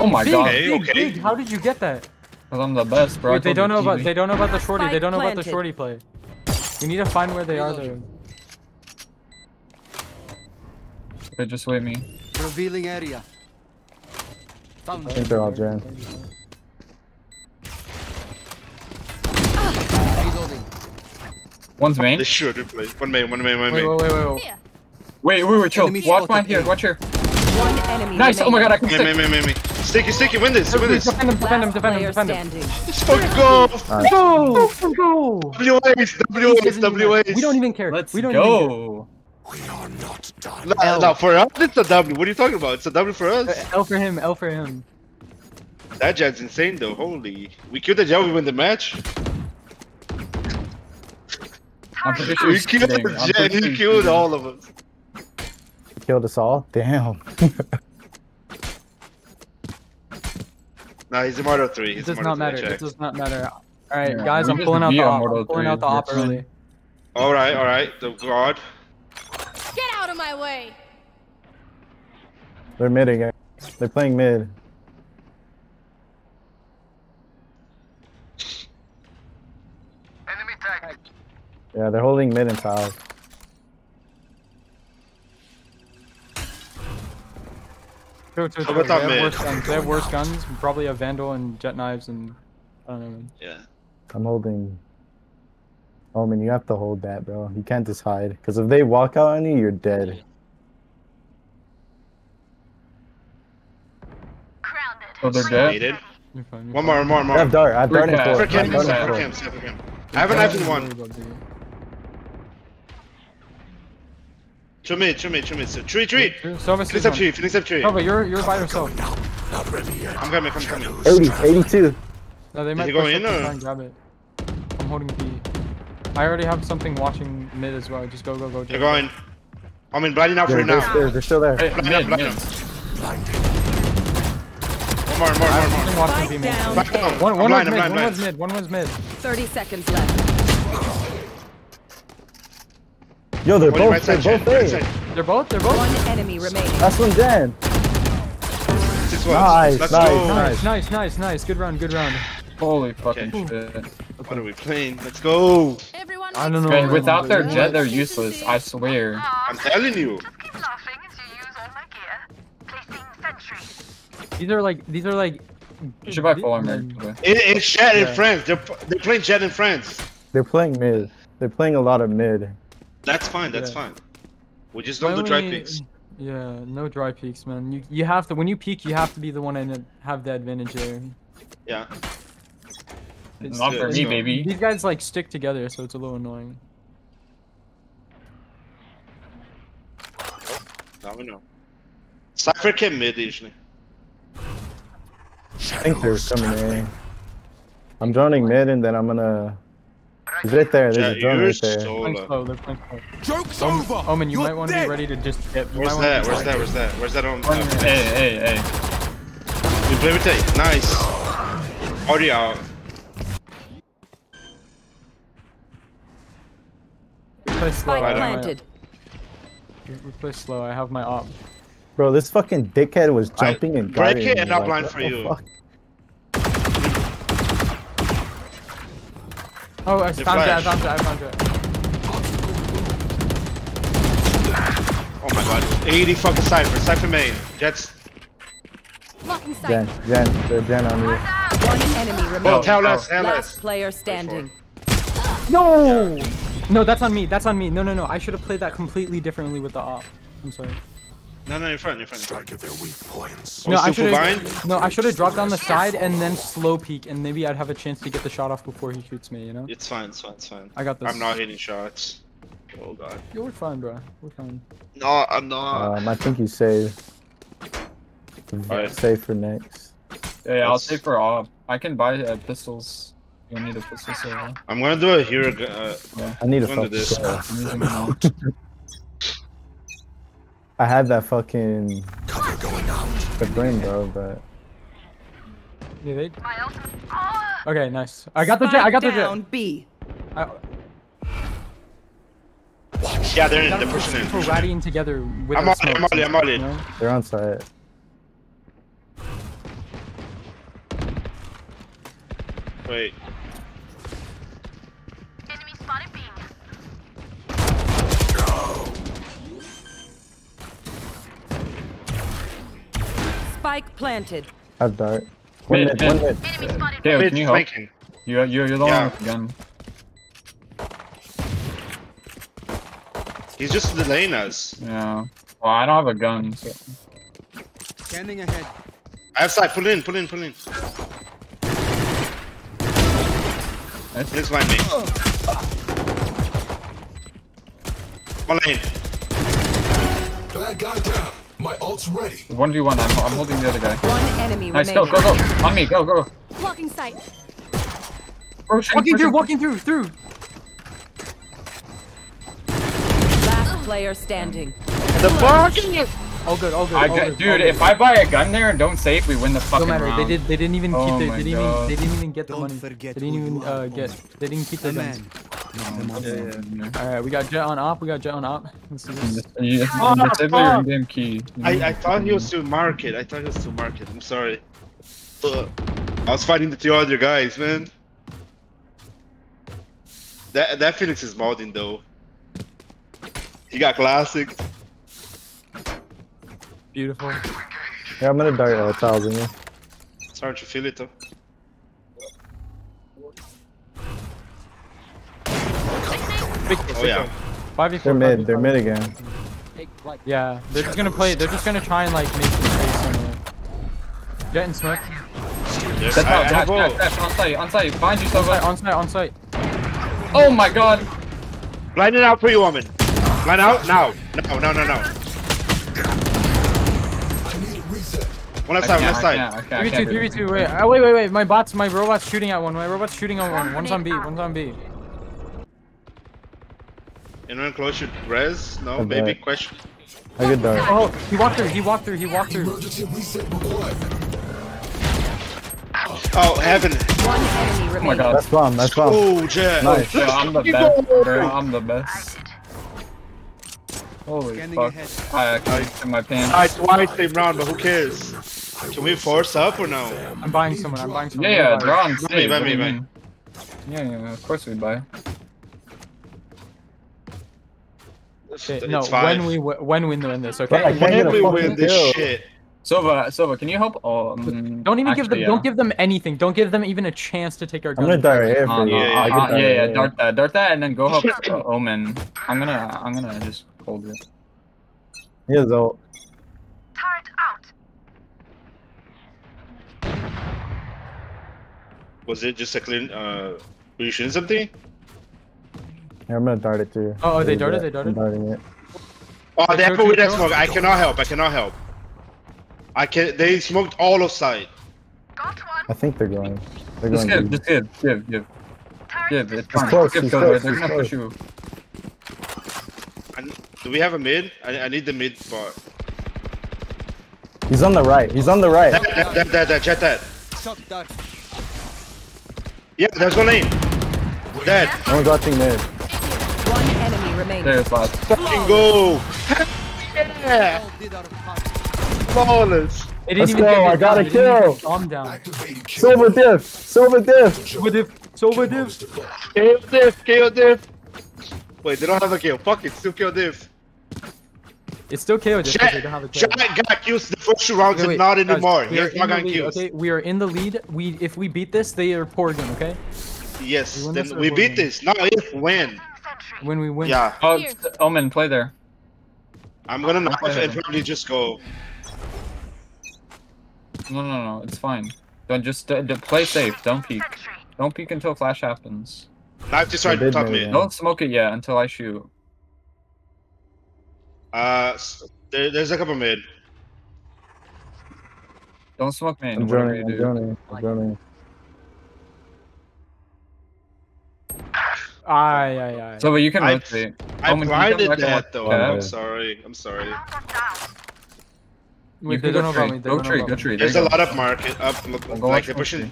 Oh my Big, god. Okay, big, okay. big. How did you get that? Cause I'm the best, bro. I Wait, they don't you, know about they don't know about the shorty. They don't know about the shorty play. We need to find where they are though. Wait, just wait me. Revealing area. Found I think they're all gen. One's main. They should replay. One main, one main, one main. wait, wait, wait. wait. Yeah. Wait, wait, wait, chill. Enemy Watch mine here. Watch here. One enemy Nice. Oh my god, I can Me, stick. me, me, me, me. Sticky, sticky, win this, win this. Defend him, defend him, defend him, defend him. standing. Let's fucking go. Go! Go! WAs, WAs, WAs. We don't even care. Let's we don't Even go. We are not done. No, no, for us, it's a W. What are you talking about? It's a W for us. care. L for him, L for him. That Jett's insane, though. Holy. We killed the Jett, we win the match. I'm pretty sure We killed the kidding. Jett, he killed all of us. Killed us all. Damn. Nah, he's a Immortal 3. It He's does not matter. check. It does not matter. Alright, Yeah, guys, we I'm pulling out the a op. I'm pulling out the three, op early. Alright, alright. The guard. Get out of my way. They're mid again. They're playing mid. Yeah, they're holding mid and south. True, true, How true. about that They have worse guns. They have worse guns. Probably a Vandal and Jett knives and I don't know. Yeah. I'm holding. Oh man, you have to hold that, bro. You can't just hide. Because if they walk out on you, you're dead. Oh, they're dead. Needed. You're fine. You're One more, one more, one I more. have dart. I have dart in four. Cypher I have cam, dart in four. cam, cypher cam. I have a knife in one. Two mid, two mid, two mid. So, Tree, tree. Silver Finish up tree, finish up tree. Silver, you're you're by yourself. Not ready yet. I'm coming, I'm coming. 80, 82. No, they might he go in or- try and grab it. I'm holding B. I already have something watching mid as well. Just go, go, go. They're going. I'm in blinding out for They're, now. they're, they're still there. Hey, Blind mid, him, blind mid. him. One more, more, more, more. Something watching B mid. down Back down. One, one blind, was mid. blind, One blind. was mid. One was mid. 30 seconds left. Yo, they're What both, right they're side, both Right there. side. They're both. They're both. One enemy remaining. That's one Jen. Six ones. Nice, Let's nice, go. Nice, nice, nice, nice. Good round. Good round. Holy fucking Okay. shit. What are we playing? Let's go. Everyone I don't know. Man, man, without their Jett, they're useless. I swear. I'm telling you. These are like. These are like. You should buy full armor. By the way. It, it's Jett Yeah. and friends. They're they're playing Jett in France. They're playing mid. They're playing a lot of mid. That's fine. That's Yeah. fine. We just don't do dry peaks. Yeah, no dry peaks, man. You you have to when you peak, you have to be the one and have the advantage there. Yeah. It's Not for me, go. baby. These guys like stick together, so it's a little annoying. Now we know. Cypher came mid usually. I think they're coming in. I'm droning mid and then I'm gonna. He's right there. There's Yeah, a drone you're right there. They're slow. They're playing slow. Joke's Om- over. Omen, you You're might want to be ready to just get. You Where's might wanna that? Where's that? Where's that? Where's that on? Hey, hey, hey. we play with take. Nice. Already out. We play slow. Spike I have planted. We we play slow. I have my op. Bro, this fucking dickhead was I- jumping and break guarding it me, and I'll like, blind for you. fuck? Oh, I found it. I found it. I found it. Oh my god. 80 fucking Cypher. Cypher main. Jets. Blocking sight. Jen, Jen, they're Jen on you. One enemy Oh, tell us. Tell Last player standing. No. No, that's on me. That's on me. No, no, no. I should have played that completely differently with the op. I'm sorry. No, no, in front, in front. In front. Strike at their weak points. No, I should have. No, I should have dropped down the side and then slow peek, and maybe I'd have a chance to get the shot off before he shoots me. You know. It's fine, it's fine, it's fine. I got this. I'm not hitting shots. Oh god. Yo, we're fine, bro. We're fine. No, I'm not. Um, I think you safe. Alright. Safe for next. Yeah, yeah, I'll Let's- for op. I can buy uh, pistols. You need a pistol, so I'm gonna do a hero. gu- Uh, I need a I'm gonna do fucking this. kill. I'm using. I had that fucking Cover going out. the brain, bro, but Yeah, they... Okay, nice. I got the Jett. I got the Spike down Jett. B. I, yeah, they're in. gotta They're pushing in. for pushing in. rallying together with I'm our on it, I'm smokes on it, I'm on it. you know? they're on site. Wait. Spike planted. I have dart. One Mid, mid, one mid. mid. Okay, Mid can you help? flanking. You, you, you're the Yeah. one with the gun. He's just delaying us. Yeah. Well, I don't have a gun. So. Scanning ahead. I have side. Pull in, pull in, pull in. Nice. Next line me. One lane. Bad guy down. My ult's ready. One v one. I'm, I'm holding the other guy. One enemy Nice. Go remaining. go go. On me. Go go. Blocking sight. Pushing, Walking through, walking through, through. Last player standing. The fuck? All good, all good. All got, good, dude, all good. if I buy a gun there and don't save, we win the fucking Don't matter. round. They did. They didn't even Oh keep. The, my they didn't. Even, they didn't even get the Don't money. They didn't even uh, get. They didn't keep A the guns. man. All right, we got Jett on op. We got Jett on op. Let's do You this. just, you just, Oh, you your fuck. key. I, I thought he was to market. I thought he was to market. I'm sorry. Ugh. I was fighting the two other guys, man. That that Phoenix is modding though. He got classic. Beautiful. Yeah, I'm gonna dart a thousand. Yeah. Sorry to feel it though. Oh yeah. Five v four. They're five v mid. They're mid again. Yeah, they're just gonna play. They're just gonna try and like make some space somewhere. Jett and smoke. Yes, That's I, I out, dash, dash, dash, on site, on site, find On yourself site, on site, on site. Oh my god! Line it out for you, woman. Line out now. No, no, no, no. One left I side, one can't, left I side. can't, I can't, I Three v two, can't do three v it. two. Wait, uh, wait, wait, wait. My bot's, my robot's shooting at one. My robot's shooting at one. One's on B. One's on B. Anyone close your res? No, I maybe bet. question. I could dart. Oh, he walked through. He walked through. He walked through. Emergency reset required. Oh, heaven. One enemy Oh my remaining. god. That's bomb. That's bomb. Oh, Jett. Nice. Yo, I'm the best, bro. I'm the best. Holy Scanning fuck. ahead. I actually in my pants. Alright, twice same round, but who cares? Can we force up or no? I'm buying someone. I'm buying someone. Yeah, yeah, I'm they're on Buy me, stage. buy me, buy. mean? Yeah, yeah, of course we buy. Okay, no, fine. when we when we win this, okay? can't When we win this kill. shit. Silva, Silva, can you help? Oh, um, Don't even give them. actually, Don't give them anything. Don't give them even a chance to take our I'm gonna dart right here Uh, for you. uh, Yeah, uh, yeah, yeah, dart that, dart that, and then go up uh, Omen. I'm gonna, I'm gonna just hold it. He has ult. Was it just a clean, uh, were you shooting something? Yeah, I'm gonna dart it too. Oh, oh, they Leave darted, that. they darted? I'm darting it. Oh, they have put with that smoke. I cannot help. I cannot help. I can. They smoked all of side. I think they're going. They're Just going. give, deep. just give, give, give. Give, it's close, give, he's Silva, close, they're gonna close. push you. Do we have a mid? I, I need the mid part. He's on the right. He's on the right. That, that, that, that, that, Jett that. Shot dart. Yeah, there's one lane. Dead. I'm watching mid. One enemy remaining. There's last. Fucking go. Yeah. All did our part. Flawless. They didn't Let's even go, I got down, a they didn't even kill. get Calm down. Activating kill. Silver diff. Silver diff. Silver diff. Silver diff. KO diff. KO diff. Wait, they don't have a kill. Fuck it. Still kill diff. It's still KO diff, 'cause they Jett, don't have a kill. Jett got used the first two rounds Wait, and not anymore. we are Here's in the lead. Okay, we are in the lead. We if we beat this, they are poor again. Okay, Yes, We then we we beat win? this. No, if when. when we win. Yeah, Oh, Here. Omen, play there. I'm gonna knife Okay. and probably just go. No, no, no, it's fine. Don't just uh, d- play safe. Don't peek. Don't peek until flash happens. Knife this right, did top know mid. Don't smoke it yet until I shoot. Uh, there, there's a couple mid. Don't smoke me. I'm whatever droning. you I'm do. droning. I'm droning. Aye, aye, aye. So, but you can I- rotate. I Omen, can you come blinded back that though. Cat? I'm sorry. I'm sorry. You Wait, can they don't know go about me. They Go don't know trade. about Go me. trade. There's a lot of market up. Look, Go like watch they're pushing.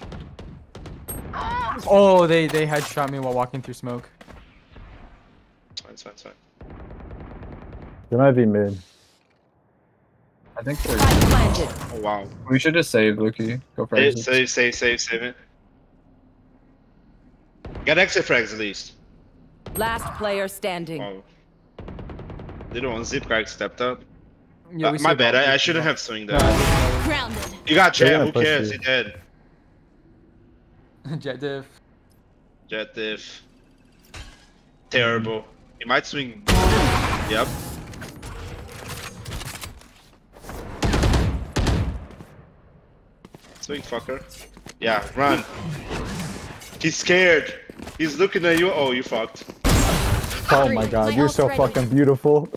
Oh, they they headshot me while walking through smoke. It's fine, it's fine. They might be mid. I think we're, Oh wow. we should just save Luki. Go for Save, it. save, save, save, save it. Get exit frags at least. Last player standing. Oh. They don't want zip crack stepped up. Yeah, Uh, we my bad. I, I shouldn't have swing No, that. Grounded. You got They're Jett. Who cares? you. He dead. Jett diff. Jett diff. Terrible. He might swing. Yep. Swing fucker. Yeah, run. He's scared. He's looking at you. Oh, you fucked. Oh my god, you're so fucking beautiful.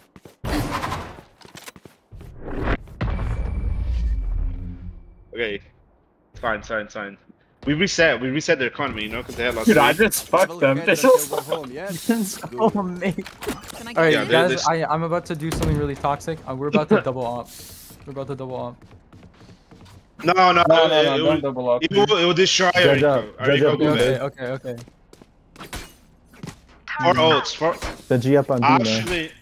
Okay. Fine, fine, fine. We reset. We reset their economy, you know, because they had lost. Dude, I just fucked them. Defend They're so until we're home, yes? Oh, mate. All right, Yeah, guys, I, I'm about to do something really toxic. Uh, we're about to double up. We're about to double up. No, no, No, it, no, no, it don't will, double up. it will, it will destroy Judge Arico. up, judge Arico up, go okay. Okay, okay, okay. Four ults. Four. The G up on B. Actually.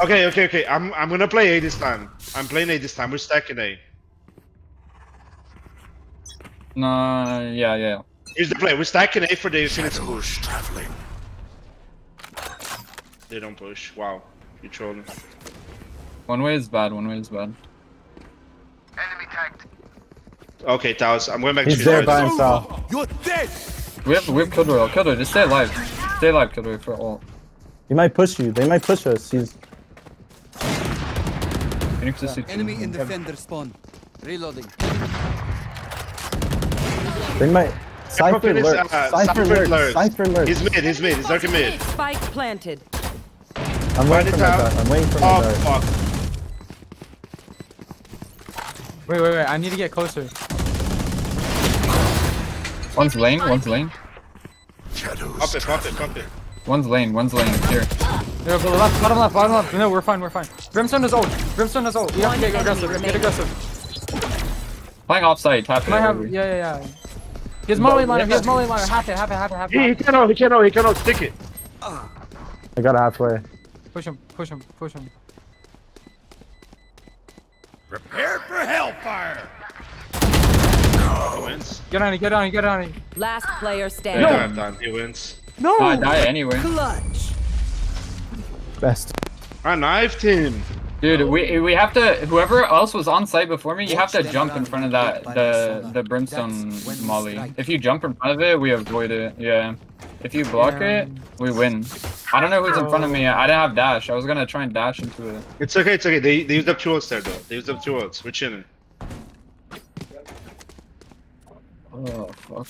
Okay, okay, okay. I'm I'm gonna play A this time. I'm playing A this time. We're stacking A. No, yeah, yeah. Here's the play. We're stacking A for the Phoenix push. Traveling. They don't push. Wow. You trolling. One way is bad. One way is bad. Okay, Taos. I'm going back He's to there you. by himself. You're dead! We have we have Killjoy. Killjoy, just stay alive. Stay alive, Killjoy, for all. He might push you. They might push us. He's Phoenix is CT. Enemy in defender spawn. Reloading. they might Cypher Phoenix, lurks. uh, Cypher Cypher lurks. lurks. Cypher lurks. He's mid. He's mid. He's dark mid. Spike planted. I'm waiting for my dart. I'm waiting for my Oh fuck. Wait, wait, wait. I need to get closer. One's lane. One's lane. Shadows. Pop it. Pop it. Pop it. One's lane. One's lane. Here. There, but left, bottom left, bottom left. No, we're fine, we're fine. Brimstone is ult. Brimstone is ult. We have to get aggressive. enemy Get aggressive. Playing offside. Tap it. Might have, over. yeah, yeah, yeah. He has molly liner. He has molly liner. Half it, half it, half it, half He, he it. cannot. He cannot. He cannot stick it. I got halfway. Push him, push him, push him. Prepare for hellfire. He wins. Get on it, get on it, get on it. Last player He standing. don't have time. He wins. No! I die anyway. Clutch. Best. I knifed him. Dude, we we have to. Whoever else was on site before me, you have to jump in front of that the the brimstone molly. If you jump in front of it, we avoid it. Yeah. If you block it, we win. I don't know who's in front of me. I didn't have dash. I was gonna try and dash into it. It's okay. It's okay. They they used up two ults there though. They used up two ults. We're chilling. Oh fuck.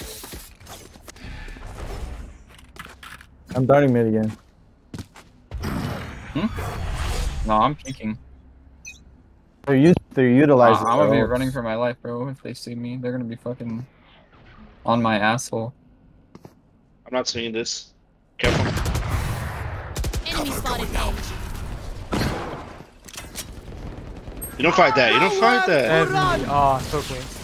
I'm darting mid again. Hmm? No, I'm peeking. They're u- they're Uh, utilizing. I'm gonna be running for my life, bro. If they see me, they're gonna be fucking on my asshole. I'm not seeing this. Careful. Enemy spotted A. You don't fight that. You don't fight that. Every, oh, so close.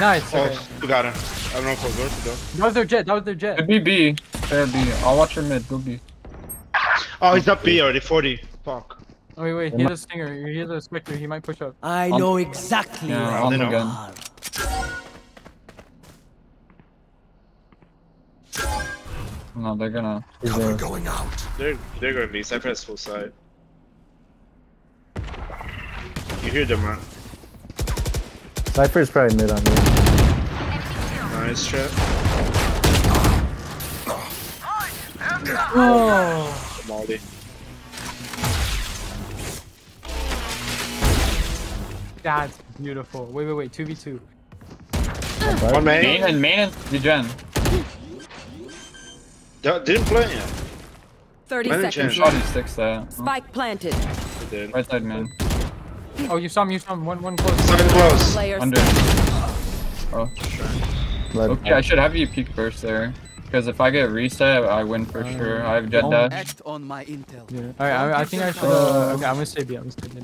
Nice, okay. Oh, you got him. I don't know if we're good to go. That was their Jett, that was their Jett. Could be B. Fair B. I'll watch your mid. Go B. Oh, he's up B already. 40. Fuck. Oh, wait, wait, he has a stinger, He's a spectre, he might push up. I On- know exactly Yeah, where on the know. gun. No, they're gonna. He's Cover there. going out. They're they're gonna be. Cypher has full side. You hear them, man. Cypher's probably mid on me. Nice trap. Oh! Molly. That's beautiful. Wait, wait, wait, 2v2. One Main main. and main and Degen. D- didn't play yet. 30 Manage seconds it. Shot left. he sticks that. Spike planted. He. Right side man. Oh, you saw him, you saw him. One, one close. Side close. Players Under. Oh. Let- Okay, I should have you peek first there. Because if I get reset, I win for sure. I have Jett dash. Act on my intel. Yeah. Alright, I, I think I should. Uh, okay, I'm gonna stay I'm gonna stay B.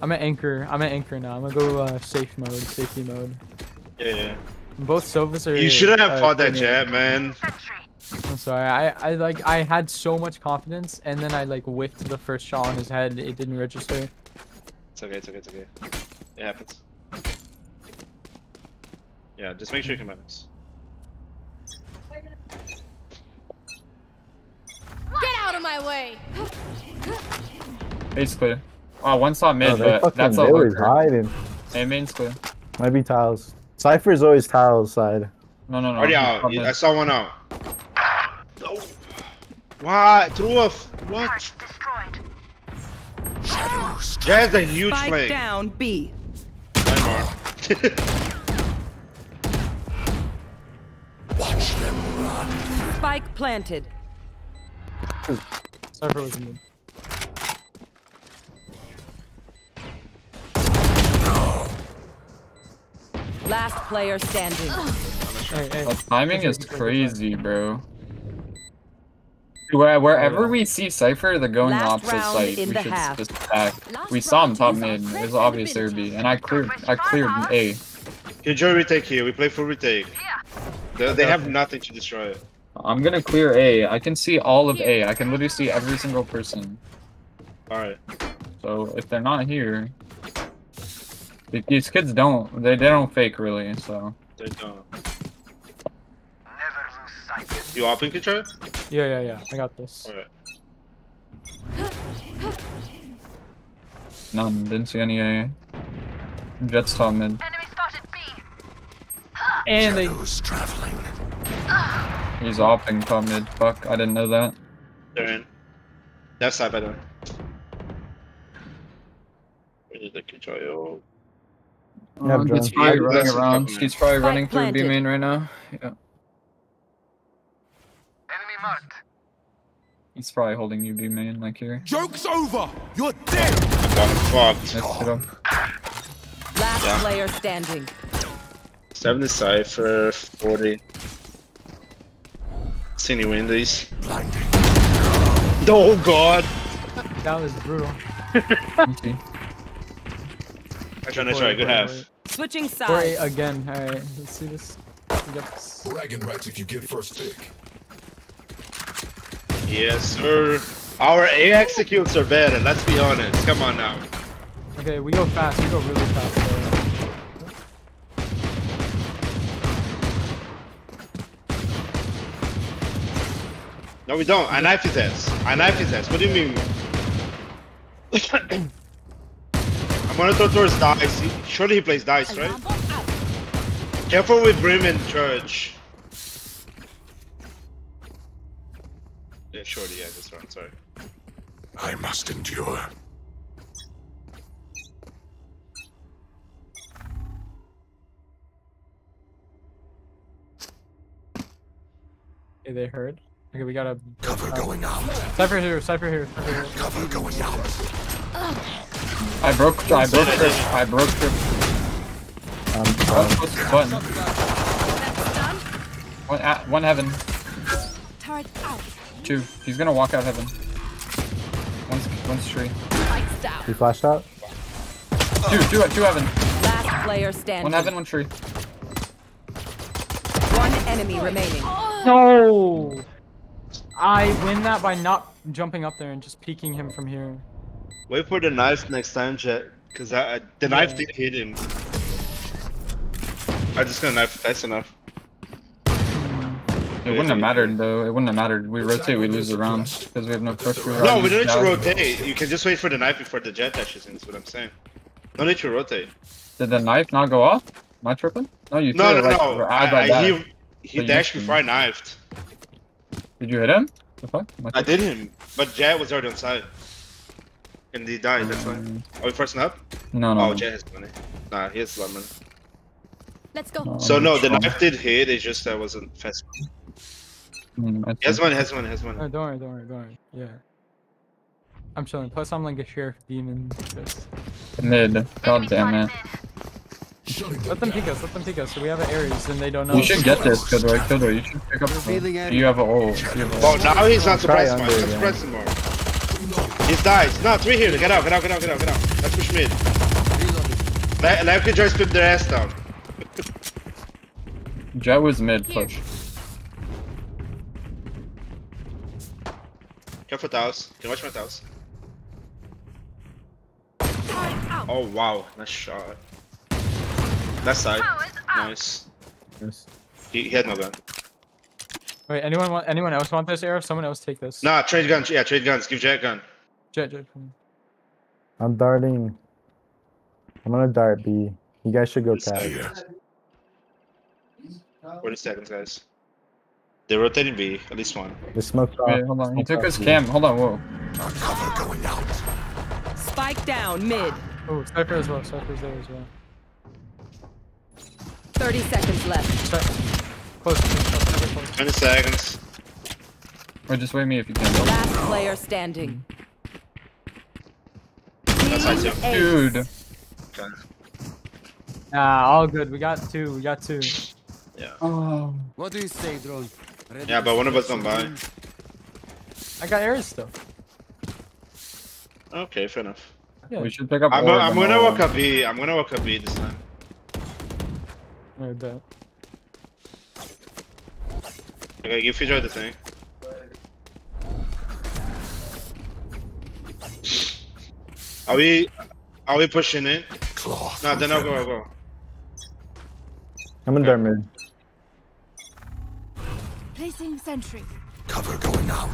I'm at anchor. I'm at anchor now. I'm gonna go uh, safe mode, safety mode. Yeah, yeah. Both Sovas are. You shouldn't have uh, fought that pretty- jab, man. I'm sorry. I, I like I had so much confidence, and then I like whiffed the first shot on his head. It didn't register. It's okay, it's okay, it's okay. It happens. Yeah, just make sure you come at us. Get out of my way. Base clear. Oh, one saw Oh, mid, they but that's a they always hiding. Hey, main's clear. Might be tiles. Cypher's always tiles side. No, no, no. Already out. top mid. I saw one out. Oh. Why? Threw off. What? Shadows. Jazz a huge Spike flank. down B. Watch them run. Spike planted. Cypher was mid. Last player standing. Hey, hey. The timing is crazy, bro. Where, wherever we see Cypher, they're going Last opposite round side. We should half. just attack. We saw him round top is mid. It was obvious there would be. And I cleared I cleared A. Enjoy retake here. We play for retake. They, they have nothing to destroy. I'm gonna clear A. I can see all of A. I can literally see every single person. Alright. So if they're not here, th- these kids don't they, they don't fake really. So They don't. You open control? Yeah, yeah, yeah. I got this. Alright. none didn't see any A. Jett's top mid. And they Shadows traveling. He's opping top mid. Fuck, I didn't know that. They're in. Left side by the way. Where did the control? Yeah, Um, he's John. probably Yeah, running around. fucking He's probably Spike running through B main right now. Yeah. Enemy marked. He's probably holding you B main like here. Joke's over. You're dead. I'm fucked. Next to him. Last Yeah. player standing. 70 Cypher, 40. See any windies? Blinding. Oh god! that was brutal. Okay. I try, I try, good half. Switching Wait, sides. again. Alright, let's see this. We got. Bragging rights if you get first pick. Yes, sir. Our A executes are better, let's be honest. Come on now. Okay, we go fast. We go really fast. so- No, we don't. I knife his ass. I knife his ass. What do you mean? I'm gonna throw towards dice. Surely he plays dice, right? Alarm bot out. Careful with Brim and Church. Yeah, shorty, yeah, that's right, sorry. I must endure. Okay, they heard. Okay, we gotta. Cover going out. Cypher here. Cypher here. Cypher here. Cover going out. I broke. I broke trip. I broke trip. Um, push the button. One, at, one heaven. Two. He's gonna walk out heaven. One's one's tree. He flashed out. Two. Two. Two heaven. Last player standing. One heaven. One tree. One enemy remaining. No! I win that by not jumping up there and just peeking him from here. Wait for the knife next time, Jett. Cause I, I the knife did hit him. I just gonna knife fast enough. It wouldn't have mattered though. It wouldn't have mattered. We rotate, we lose the round because we have no pressure. No, we don't need to rotate. You can just wait for the knife before the Jett dashes in, that's what I'm saying. No need to rotate. Did the knife not go off? Am I tripping? No, you No, threw no, it like no. eye by I, I, back. he he But you dashed can- before I knifed. Did you hit him? The fuck? Am I did him, but Jett was already on side. And he died, that's why. Um, Are we first up? No, no. Oh, Jett has money. Nah, he has a lot of money. Let's go. no. So no, the strong. knife did hit, it's just I wasn't fast. Mm, I He has see. money, has money, has Oh, don't worry, don't worry, don't worry. Yeah. I'm chilling. Plus, I'm like a sheriff demon. Just... Mid. God damn it. Let them peek us. Let them peek us. So we have an Ares, and they don't know. You should get this, Kidroy. Kidroy, you should pick up. Revealing The... area. You have a ult. You have a Well, ult. now he's not Try surprised under anymore. He's again. not surprised anymore. He's dies. No, three here. Get out, get out, get out, get out, get out. Let's push mid. Reloading. Let, let Killjoy split their ass down. Jett was mid push. Careful, Taos. Can you watch my Taos? Oh, wow. Nice shot. Left side. Nice. Yes. He, he had no gun. Wait, anyone want? Anyone else want this arrow? Someone else take this. Nah, trade guns. Yeah, trade guns. Give Jack gun. Jett, Jett. come I'm darting. I'm gonna dart B. You guys should go Yes, cat. 40 seconds, guys. They're rotating B, at least one. The smoke. Wait, hold on. He took his cam. Hold on, whoa. Cover going out. Spike down mid. Oh, Cypher as well. Cypher's there as well. 30 seconds left. Cy- Close, close, close. 20 seconds. Or just wait me if you can. Last player standing. That's high Team too. Dude. Okay. Nah, all good. We got two. We got two. Yeah. Oh. What do you say, drone? Ready Yeah, but one of us stretch don't buy. I got Ares still. Okay, fair enough. Yeah. We should pick up. I'm, orb I'm gonna walk up B. I'm gonna walk up B this time. I heard that. Okay, give Fijo the thing. Are we are we pushing it? Cloth. No, then I'll go, I'll go. I'm in their mid. Placing sentry. Cover going out.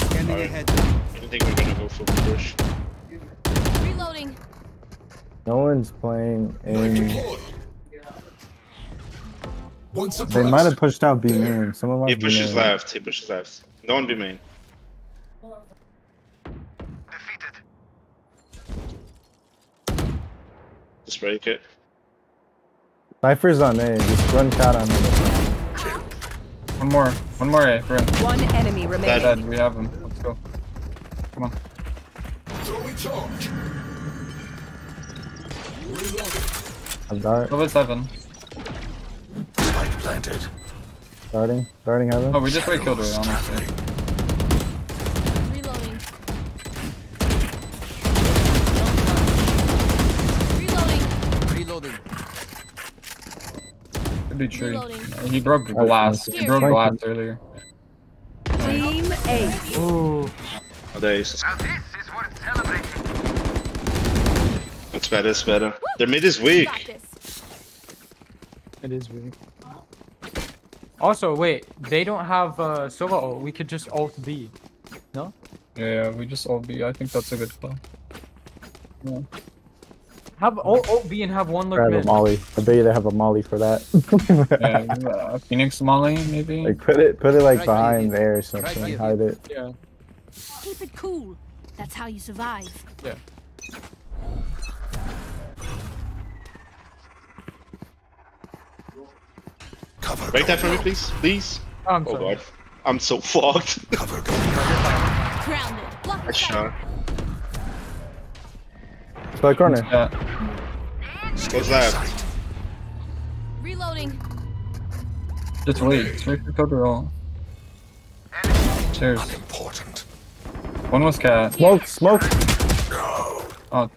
Scanning ahead. I don't think we're gonna go for push. Reloading. No one's playing Knife in. deployed. They might have pushed out B main. Someone might He be pushes main. left, he pushes left. No one be main. Just break it. Cypher's on A. Just run cat on A. One more. One more A. Bro. One enemy remaining. dead. We have him. Let's go. Come on. Throwing I'm dart. Level 7. Spike planted. Starting. Starting heaven. Oh, we just wait Killjoy, honestly. Reloading. Reloading. Reloading. Could be true. Reloading. He broke glass. He broke Here. glass earlier. Team Ace. Ooh. Oh, there is. It's better, it's better. Their mid is Got weak. this. It is weak. Also, wait. They don't have uh, Sova ult. We could just ult B. No? Yeah, yeah, we just all B. I think that's a good play. Have ult, ult B and have one I look have a molly. I bet you they have a molly for that. Yeah, uh, Phoenix Molly, maybe? like put it, put it like Right behind here. there or Right something. here. Hide it. Yeah. Keep it cool. That's how you survive. Yeah. Cover Break that for me, please. Please. Oh, I'm Oh sorry. god. I'm so fucked. Cover. Grounded. Block the Nice shot. Shot. Spike corner. Yeah. Goes left. Reloading. Just wait. Just wait for Killjoy roll. Cheers. Important. One was cat. Smoke, smoke. Oh.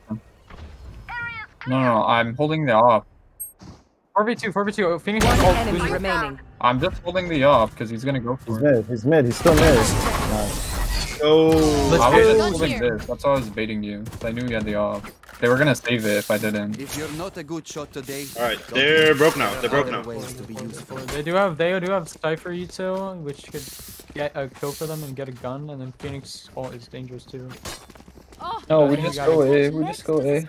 No, no, no. I'm holding the off. 4v2, 4v2. Oh, Phoenix One has ult. enemy remaining. I'm just holding the off because he's gonna go He's for it. mid. He's mid. He's still mid. Nice. Oh. Let's I was go. just Gun holding here. this. That's why I was baiting you. I knew you had the off. They were gonna save it if I didn't. If you're not a good shot today, Alright, they're broke now. They're broke other now. ways to be useful. They do have they do have Cypher util, which could get a kill for them and get a gun, and then Phoenix ult is dangerous too. Oh, No, we we just just go go A. We just go A.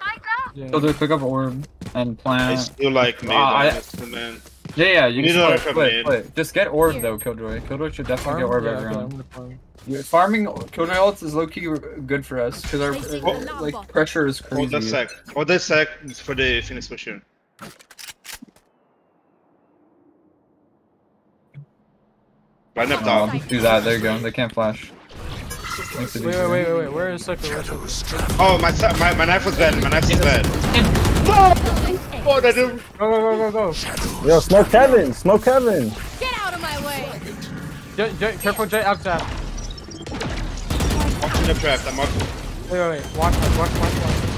Yeah. Killjoy, pick up orb and I plant. still like me. Ah, I- man. Yeah, yeah, you Need can to split, work on split, split. Just get orb Here. though, Killjoy. Killjoy should definitely Farm? get orb Yeah, every round. farm. Yeah, farming Killjoy ults is low key good for us because our Placing uh, alarm like pressure is crazy. Hold that crazy. sec. Hold that sec for the Phoenix pusher. Line up Oh, top. do that. There you go. They can't flash. Wait, wait, wait, wait, wait. Where is Cypher? Where's Cypher? Shadows travel. Oh, my, my my knife was bad. My knife was bad. Oh, that didn't. Go, go, go, go, go. Yo, smoke Kevin. Smoke Kevin. Get out of my way. Jett, Jett, careful, jet out that. I'm in the trap. I'm up. Wait, wait, wait. Watch, watch, watch, watch, watch.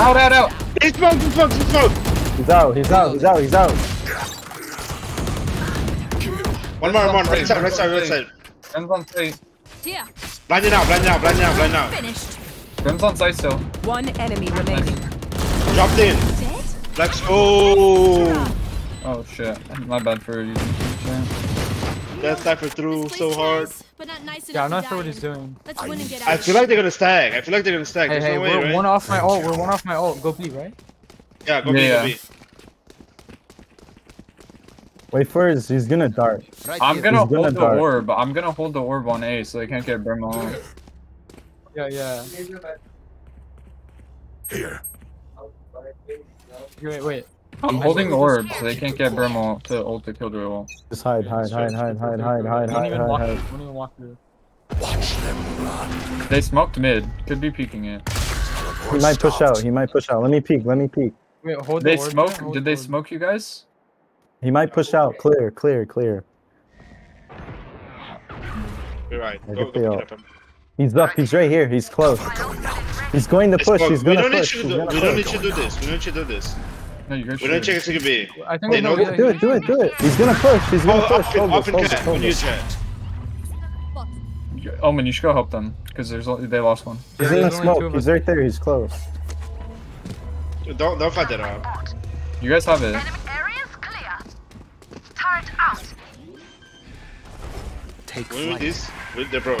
Out, out, out. He smoked. He smoked. He smoked. He's out. He's out. He's out. He's out. One more. One more. Right side. Right side. Right side. Guns on site. Here. Blind it now. Blind it now. Blind it now. Blind it now. Finished. Guns on site still. One enemy remaining. Dropped in. Dead? Let's go. Oh shit. My bad for using shit. That Cypher through This so hard. nice, but not nice Yeah, I'm not sure what he's doing. Let's win and get out. I feel like they're gonna stack. I feel like they're gonna stack. Hey, There's hey, no way, we're right? one off my ult. We're one off my ult. Go B, right? Yeah, go Yeah, B, go. B. Wait for his. He's gonna dart. Right I'm gonna He's gonna hold the dart. orb. I'm gonna hold the orb on A so they can't get Brimmo. Yeah, yeah. Here. Wait, wait. I'm holding the orb so they can't get Brimmo to ult the Killjoy ult. Just hide, hide, hide, hide, hide, hide, hide, hide, even hide, hide. Don't even walk through. Watch them run. They smoked mid. Could be peeking it. He might push out. He might push out. Let me peek. Let me peek. Wait, hold They the orb. smoke. hold Did they orb. smoke you guys? He might push out. Clear, clear, clear. You're right. I Go, get go the up him. He's up. He's right here. He's close. He's going to push. He's gonna don't need push. you to do, gonna we don't need you to do this. We don't need you to do this. No, you guys We don't should. check it to be. I think Hey, we know. no, yeah, Do yeah, it, do it, do it. He's gonna push. He's Oh, gonna up push. in, Hold up this, in hold this, hold On your this. chat. Omen, you should go help them because there's only- they lost one. He's Yeah, in the there's only two smoke. He's right there. He's close. Don't don't fight that out. You guys have it. Take We need flight. this with the bros.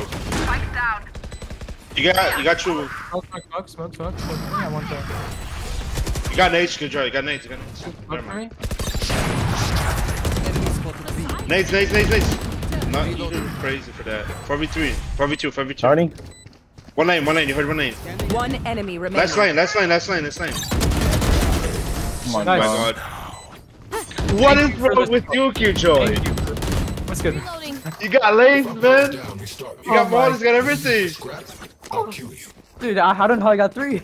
You got you got you Smoke, smoke, smoke, smoke, smoke. smoke. I want that. you got nades, good job. You got nades. You got nades. Never for mind. me. Enemy spotted B. Nades, nades, nades, nades. Not even crazy for that. 4v3, 4v2, 4v2. Starting. One lane, one lane. You heard one lane. One enemy remaining. Last lane, last lane, last lane, last lane. Oh my Nice. God. my god. What is wrong with you, Killjoy? What's good? You got lanes, man. Down, we start. You got Oh my- you got everything. Scrap. I'll kill you. Dude, I, I don't know how I got three.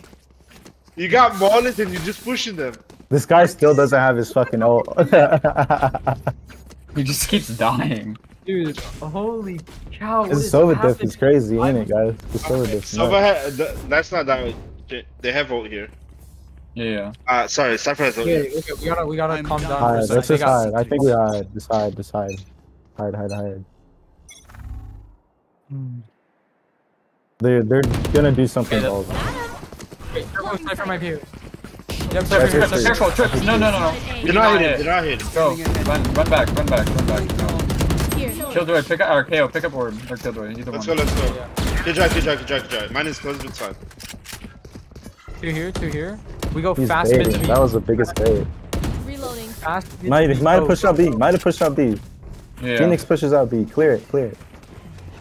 You got ballers and you're just pushing them. This guy still doesn't have his fucking ult. He just keeps dying. Dude, holy cow. what His is Sova diff happening? is crazy, ain't it, guys? His Sova diff. Sova nuts. ha- th- that's not that. They have ult here. Yeah, yeah. Uh, sorry, Cypher has ult here. Okay, okay, we gotta, we gotta I'm calm down. down for a Hide. second. Let's just hide. I think we hide. Just hide. Just hide. Hide. Hide. Hide. Hmm. They're they're gonna do something. Okay, balls. Wait, Cypher Cypher might be here. Yep, Cypher, Cypher, Cypher. Cypher. Careful, trip. No, no, no, no. You're not hitting. You're not hitting. Go. Run, run back, run back, run back. No. Here. Killjoy, pick up, or KO, pick up orb. Or Killjoy, either Let's one. go. Let's go. Good job. Good job. Good job. Good job. Mine is close. It's fine. Two here, two here. We go He's fast mid baiting. B. That was the biggest bait. Reloading. Fast mid Might B. might oh. have pushed out B. Might have pushed out B. Yeah. Phoenix pushes out B. Clear it. Clear it.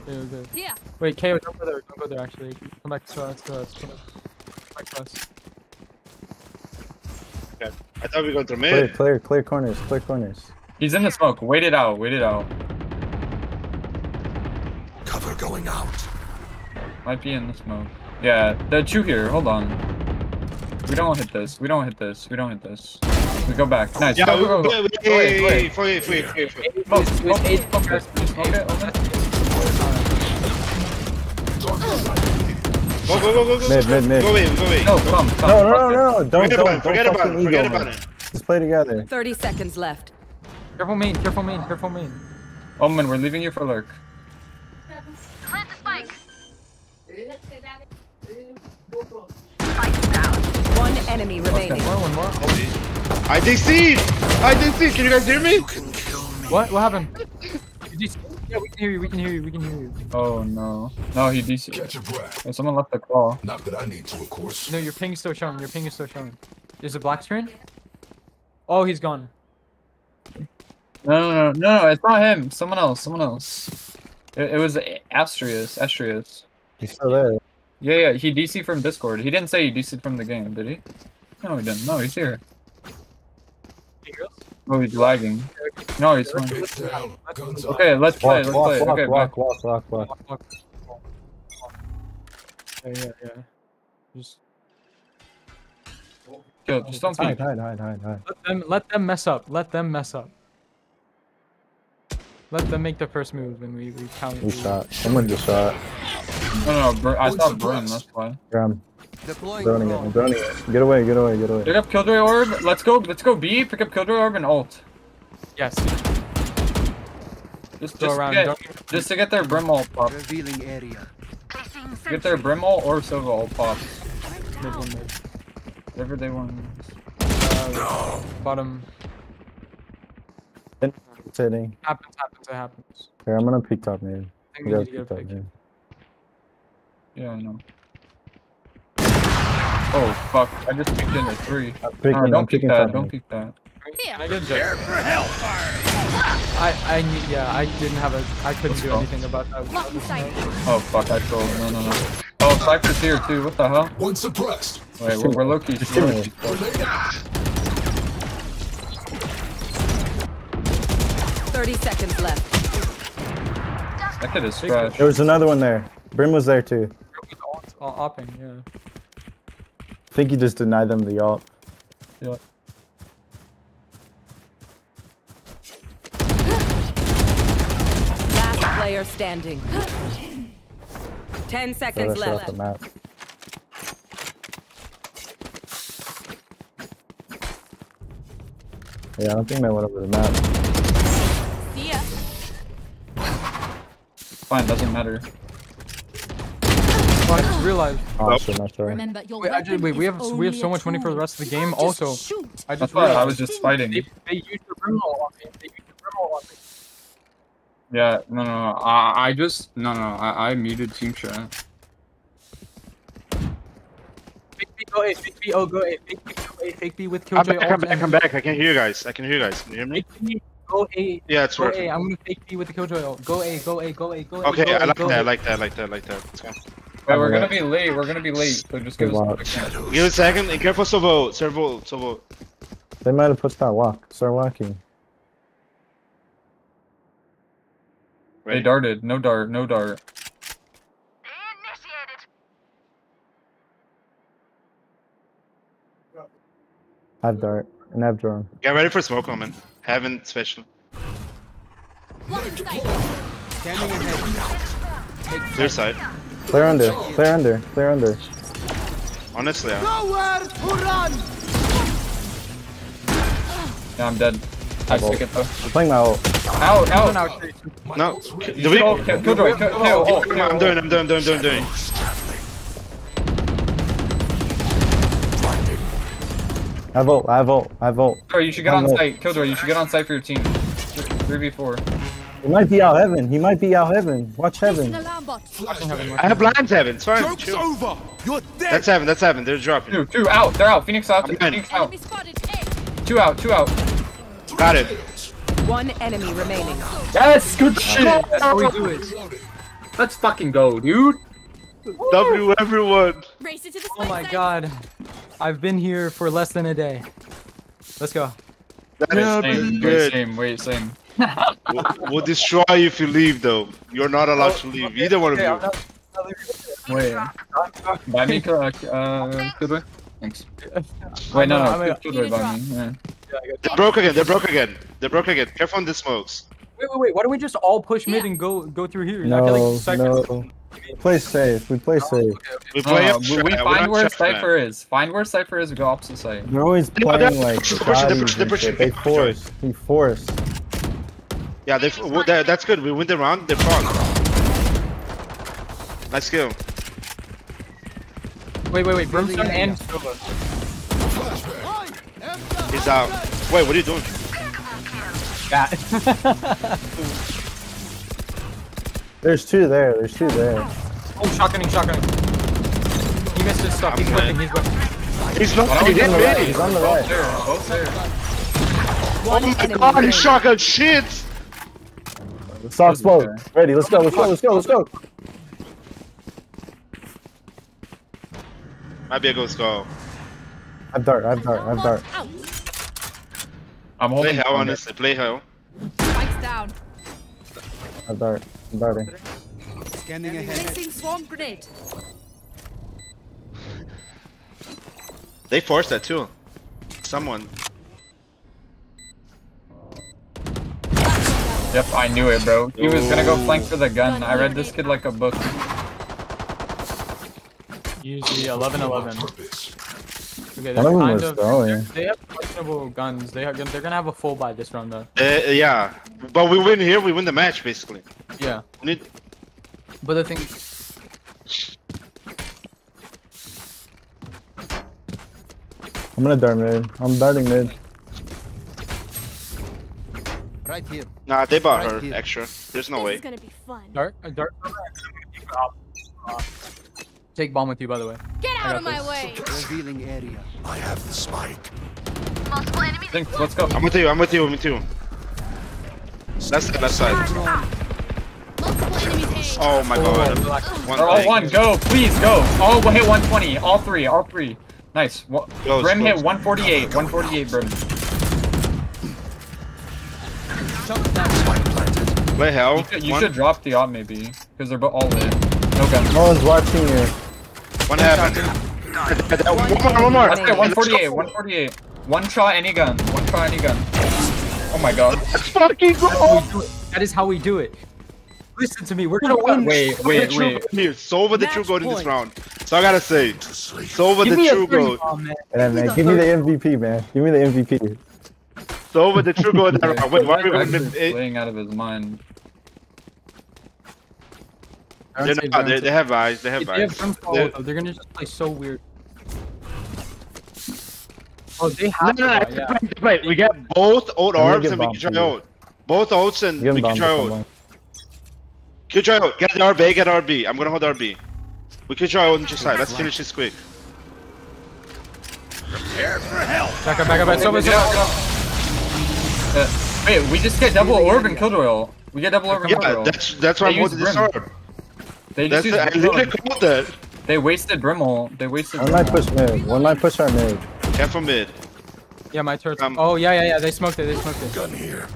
Okay, okay. Here. Wait, KO, don't go there. Don't go there, actually. Come back to us. To. Come back to us. Okay. I thought we were going through Clear. mid. Clear. Clear corners. Clear corners. He's in the smoke. Wait it out, wait it out. Cover going out. Might be in the smoke. Yeah, the two here. Hold on. We don't hit this. We don't hit this. We don't hit this. We go back. Nice. Yeah. Go, go, go, go. Wait. Wait. Go away, Wait. go away. Wait. Wait. Wait. Wait. wait. Smoke? Go. Go. Go. Go. Go. Mid. Mid. Mid. Go away. Go away. No, come, come. No, no, no, no! Don't, Forget don't, about it. Forget don't about it. Forget ego, about man. it. Let's play together. 30 seconds left. Careful main, careful main, careful main. Omen, we're leaving you for lurk. One enemy remaining. One more, one more. I DC. I DC. Can you guys hear me? You can kill me. What? What happened? Did you see? Yeah, we can hear you, we can hear you, we can hear you. Oh no. No, he DC. Catch your breath. Oh, someone left the claw. Not that I need to, of course. No, your ping is still showing, your ping is still showing. Is it black screen? Oh, he's gone. No, no, no, no, no, it's not him. Someone else, someone else. It, it was Astrius, Astrius. He's still there. Yeah, yeah, he DC from Discord. He didn't say he DC from the game, did he? No, he didn't. No, he's here. Oh, he's lagging. No, he's fine. Face down. Guns up. Okay, let's play, let's walk, play. walk, Okay, walk, walk, walk, walk. Walk. Yeah, yeah, yeah. Just Yo, just don't Hide, hide, hide, hide, hide. let them, let them mess up. Let them mess up. Let them make the first move, and we we count. We shot. Someone just shot. No, no, Br- I saw Brim, that's why. Yeah, I'm Deploying droning it. I'm drone. droning it. Get away, get away, get away. Pick up Killjoy Orb. Let's go, let's go B. Pick up Killjoy Orb and ult. Yes. Just, Go around. to get, just to get their Brim ult pop. Revealing area. Get their Brim ult or Sova ult pops. mid one. Whatever they want. Uh, bottom. Sitting. Happens, happens, it happens. Here, I'm gonna peek top mid. I think We we need to get a peek top picture. Yeah, I know. Oh fuck! I just peeked into three. I'm peeking, No, I'm don't peek peeking that. Don't mid. peek that. Can I get a jet? I, I, need- yeah, I didn't have a, I couldn't do go. anything about that. Oh fuck, I trolled. No, no, no. Oh, Cypher's here too. What the hell? One suppressed. Wait, we're, we're low key. Just give me. Grenade 30 seconds left. That kid is trash. There was another one there. Brim was there too. All opping, yeah. I think you just denied them the ult. Yeah. Last player standing. 10 seconds that's off the left. map. Yeah, I don't think they went over the map. See ya. Fine, doesn't matter. Oh, I just realized. Oh shit, not sure. Remember, your Wait, I just, wait, we have we have so much money for the rest of the game. Also, shoot. I just why I was just fighting. they, they used the criminal on me. They used the criminal on me. Yeah, no, no, no. I, I just, no, no. I, I muted team chat. Fake B, go A, fake B, oh, go A, fake B, go A, fake B with I'm Killjoy. back, I'm back, I'm back. I can hear you guys. I can hear you guys. Can you hear me? Fake B, go A, Yeah, it's go A. working. I'm gonna fake B with the Killjoy. ult. Go A, go A, go A, go A. Okay, go I A, like go that, I A. like that, I like that, I like that. Let's go. Wait, we're Alright. gonna be late. We're gonna be late. So just give us a second. Give it a second. And careful, Servo. Servo, Servo. They might have pushed that walk. Start walking. They darted. No dart. No dart. I have dart and I have drone. Get ready for smoke coming. Heaven special. Blocking sight. Scanning ahead. Side. Clear under. Clear under. Clear under. Honestly, yeah. Nowhere to run! Yeah, I'm dead. I Well. stick it though. I'm playing my ult. Out, out. Now, No. You Do we? kill, kill, Killjoy, kill, kill, oh, Come on, I'm doing, I'm doing, I'm doing, doing, doing. I vote. I vote, ult. I have ult. You should get on I'm site. Killjoy, you should get on site for your team. 3v4. He might be out heaven. He might be out heaven. Watch Placing heaven. alarm bot. I have blinds, Heaven. It's fine. Joke's over. You're dead. That's Heaven, that's Heaven. They're dropping. Two, two out. They're out. Phoenix out. I'm. Phoenix out. Enemy spotted. A. Two out. Two out. Got it. One enemy remaining. Yes, good shit. That's how we do it. Let's fucking go, dude. W everyone. Race it to the oh my site. god. I've been here for less than a day. Let's go. That is Wait, same, wait, good. same, wait, same. We'll, we'll destroy you if you leave, though. You're not allowed to leave. Either one of Okay, I'm you. not- Wait. Buy me, uh, uh, Killjoy. Thanks. Wait, no, I'm a- no, I'm a- Killjoy, buy me. Yeah. They're broke again. They're broke again. They're broke again. Careful on the smokes. Wait, wait, wait. Why don't we just all push mid Yeah. and go go through here? I feel No, like Cypher- no. Play safe. We play safe. We No, play no, up we, strat. we We're find not where strat, man. Cypher is. Find where Cypher is, we go opposite side. They're always No, playing they're- like they're pushing, they're bodies pushing, they're and pushing. shit. They force. He forced. Yeah, they, well, that, that's good. We win the round. They're frog. Nice kill. Wait, wait, wait. Brimstone and Sova. He's out. Wait, what are you doing? That. There's two there. There's two there. oh, shotgunning, shotgunning. He missed his stuff. He's I'm whipping. He's whipping. He's not. Why He don't hit we on the right. He's on the right. there, both there. One Oh my god, remaining. he's shotgun shit. Soft smoke. Ready. Let's go. Let's go. Let's go. Let's go. Might be a good go. I have dart. I have dart. I have dart. I'm Play holding hell, on honestly. Play hell. Spikes down. I have dart. I'm darting. Scanning ahead. Placing swarm grenade. They forced that too. Someone. Yep, I knew it, bro. He was gonna go flank for the gun. I read this kid like a book. Use the 11 11. Okay, they're of kind was of. throwing. They have questionable guns. They have, they're gonna have a full buy this round though. Uh, yeah, but we win here. We win the match basically. Yeah. We need. But the thing. I'm gonna dart mid. I'm darting mid. Right here. Nah, they bought Right her here. extra. There's no this way. is gonna be fun. Dart? A uh, dart? Take bomb with you, by the way. Get out of my this. way. Revealing area. I have the spike. Multiple enemies. Think, let's go. I'm with you. I'm with you. I'm with you. Left side. Left side. Multiple enemies A. Oh my god. Oh, one They're all thing. one. Go, please go. All hit 120. All three. All three. Nice. Wha- Close, Brim hit 148. 148 Brim. Play hell. You should, you should drop the op maybe, because they're bo- all lit. No gun. No one's watching you. one happened. One more. One more. Let's get 148. 148. One shot any gun. One shot any gun. Oh my god. Fucking That's how we do it. That is how we do it. Listen to me. We're gonna win. Wait, wait, wait. Here, Sova the true Match goat in this round. So I gotta say, To. Sova the true 30 goat. Yeah, man. Give me the MVP, man. Give me the MVP. Sova the true goat in. Wait, why are we going to playing out of his mind. They're not, they, they have eyes. They have If they have eyes. Follow, They're- they're gonna just play so weird. Oh, they No, have no, no. to, yeah. Wait, wait, we get both old I'm gonna orbs give and we bomb can try to you. out. Both ults and Give we him can bomb to try out. someone. Can try out. Get the RB, get RB. I'm gonna hold RB. We can try out on each side. Let's finish this quick. Prepare for hell. Back up, back up, back up. Uh, wait, we just get double orb and killjoy. We get double orb and Yeah, killjoy. that's that's why They I'm holding use this Brim. orb. They That's just it. I used literally Brim. called that. They wasted Brimble. They wasted. One might push mid. One might push our mid. Careful mid. Yeah, my turret. Um, oh yeah, yeah, yeah. They smoked it. They smoked it. Gun here.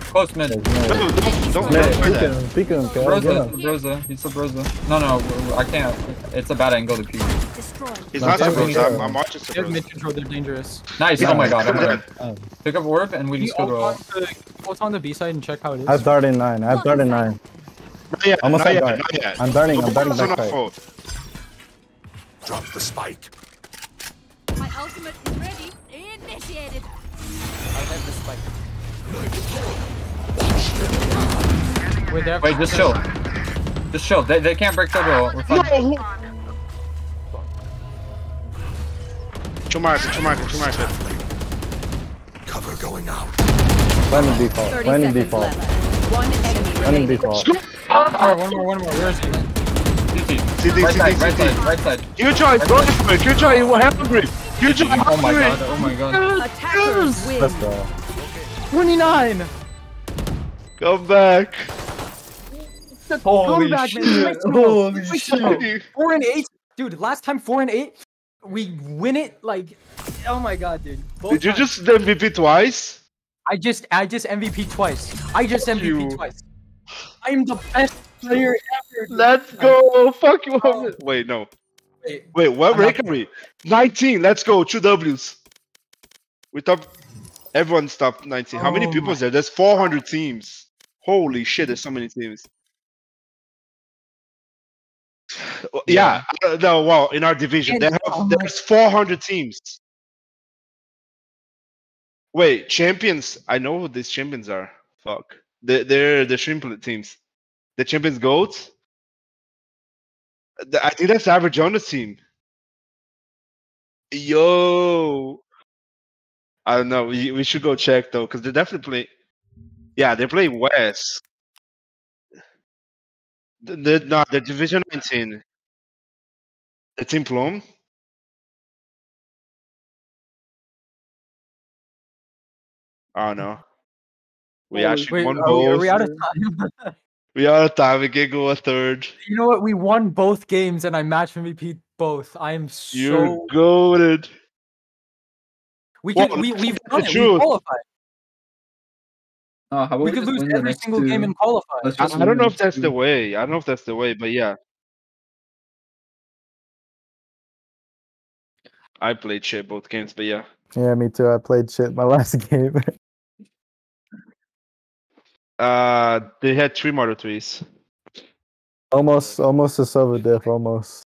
Close mid. No, don't don't Mid. don't try Peek him. Peek him. Cal. Get Rosa. Rosa. He's a Rosa. No, no, I can't. It's a bad angle to peek. Destroyed. He's No, not try supposed to I'm. I'm watching They have mid control. They're dangerous. Nice. Yeah. Oh my god. Oh my god. Oh. Pick up orb and we Can just go to ult all. on the, ult on the B side and check how it is? I have dart in nine. I have dart in nine. Not yet, Almost not yet, dart. not yet. I'm darting. I'm darting Focus on back side. Drop the spike. My ultimate is ready. Initiated. Wait, they have Wait, just chill. Just chill. They, they can't break killjoy. We're fine. Two market, two market, two market. Cover going out. Landing default. 30 Landing seconds default. left. One enemy Landing default. Alright, one more, one more. Where is he? CT. CD, Right side, CD, right side, right side. You try, go this way. You try, you hungry. You try, Oh my god, oh my god. Attackers win. Let's go. 29! Come back. Holy Comeback, shit. man. Holy Wait, shit. Four and eight, dude. Last time four and eight, we win it like, oh my god, dude. Both Did you times. just MVP twice? I just, I just MVP twice. I just MVP you. twice. I'm the best player ever. dude. Let's go. Fuck you. Oh. Wait, no. Wait, Wait, what I'm rank are we? 19. Let's go. Two W's. We top. Everyone stopped 19. How many Oh people is there? There's 400 teams. Holy shit, there's so many teams. Well, Yeah, uh, no, well, in our division, And- have, there's 400 teams. Wait, champions. I know who these champions are. Fuck. They're, they're the shrimplet teams. The champions goats. The- I think that's the average Jonas team. Yo. I don't know. We, we should go check though, because they're definitely playing. Yeah, they're playing West. The, the, no, the Division 19. The Team Plum. Oh no. We Holy- actually wait, won are we, are both. we out of time? We out of time. We can go a third. you know what? We won both games, and I match MVP both. I am so. You're goaded. we can. Well, we we've done it. We qualified. Oh, how about We could lose every single two? game and qualify. I, I don't know if that's next the way. I don't know if that's the way, but yeah. I played shit both games, but yeah. Yeah, me too. I played shit my last game. Uh, they had three Model threes. almost, almost a silver diff. Almost.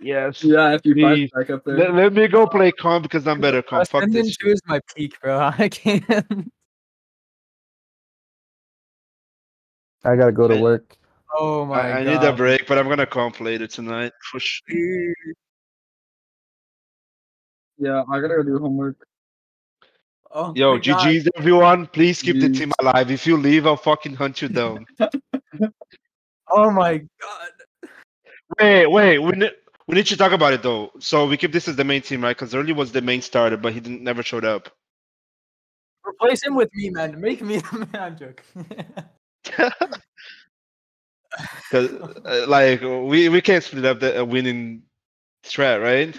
Yes. Yeah, if you Please. back up there. Let, let me go play comp because I'm better comp. Fuck Ascendant this. two is my peak, bro. I can't. I gotta go to work. Oh my I, I need a break, but I'm gonna comp later tonight for sure. Yeah, I gotta go do homework. Oh Yo, my God. GG's everyone. Please keep the team alive. If you leave, I'll fucking hunt you down. Oh my god. Wait, wait. We, ne- We need to talk about it though. So we keep this as the main team, right? Because early was the main starter, but he didn't never showed up. Replace him with me, man. Make me the man. Joke. Because uh, like we we can't split up the a winning threat, right?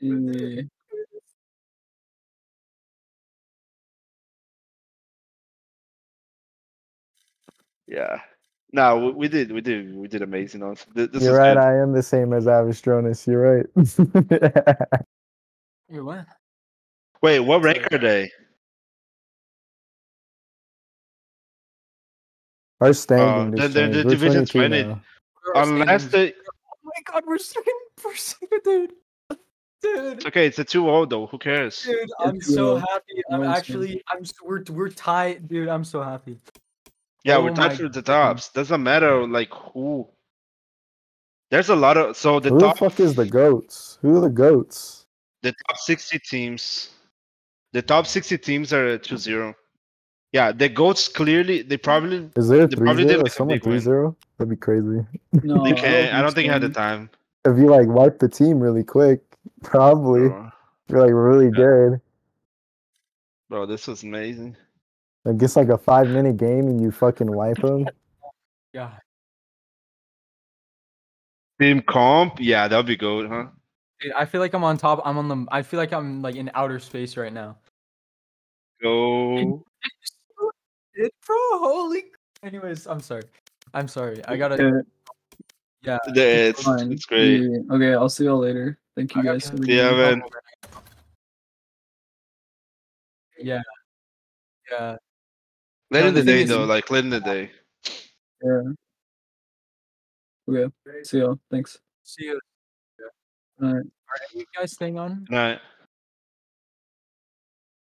Yeah. Yeah. No, we, we did, we did, we did amazing. Also, Th- this You're right. good. I am the same as Avastronis. You're right. Wait, what? Wait, what rank are they? Our standing. Uh, they're- they're the changed. We're Division 22 20. Unless they, Oh my god, we're second, we're second, dude. Dude, okay, it's a 2-0 though. Who cares? dude, I'm so uh, happy. I'm actually, I'm, we're, we're tied, dude. I'm so happy. Yeah, Oh we're my tied for the tops. Doesn't matter like who. There's a lot of so the Who the fuck is the goats? Who are the goats? the top 60 teams. The top 60 teams are 2-0. Yeah, the goats clearly they probably Is there a They 3 probably did 0? make Is a someone big 3 0? That'd be crazy. No, they can't. I don't think I had the time. If you like wipe the team really quick, probably. Bro, You're like really good. bro this was amazing. Like it's like a five minute game and you fucking wipe them. Yeah. Team comp, yeah, that'd be good, huh? Dude, I feel like I'm on top. I'm on the. I feel like I'm like in outer space right now. Go. It, bro, holy. Anyways, I'm sorry. I'm sorry. I gotta. Okay, Yeah. Yeah, It's, fine. it's great. Yeah, Okay, I'll see y'all later. Thank you I guys. gotta- Yeah, game. man. Yeah. Yeah. Late No, in the the day though, like late in the day. Yeah. Okay. See y'all. Thanks. See you. All right. Are you guys staying on? All right.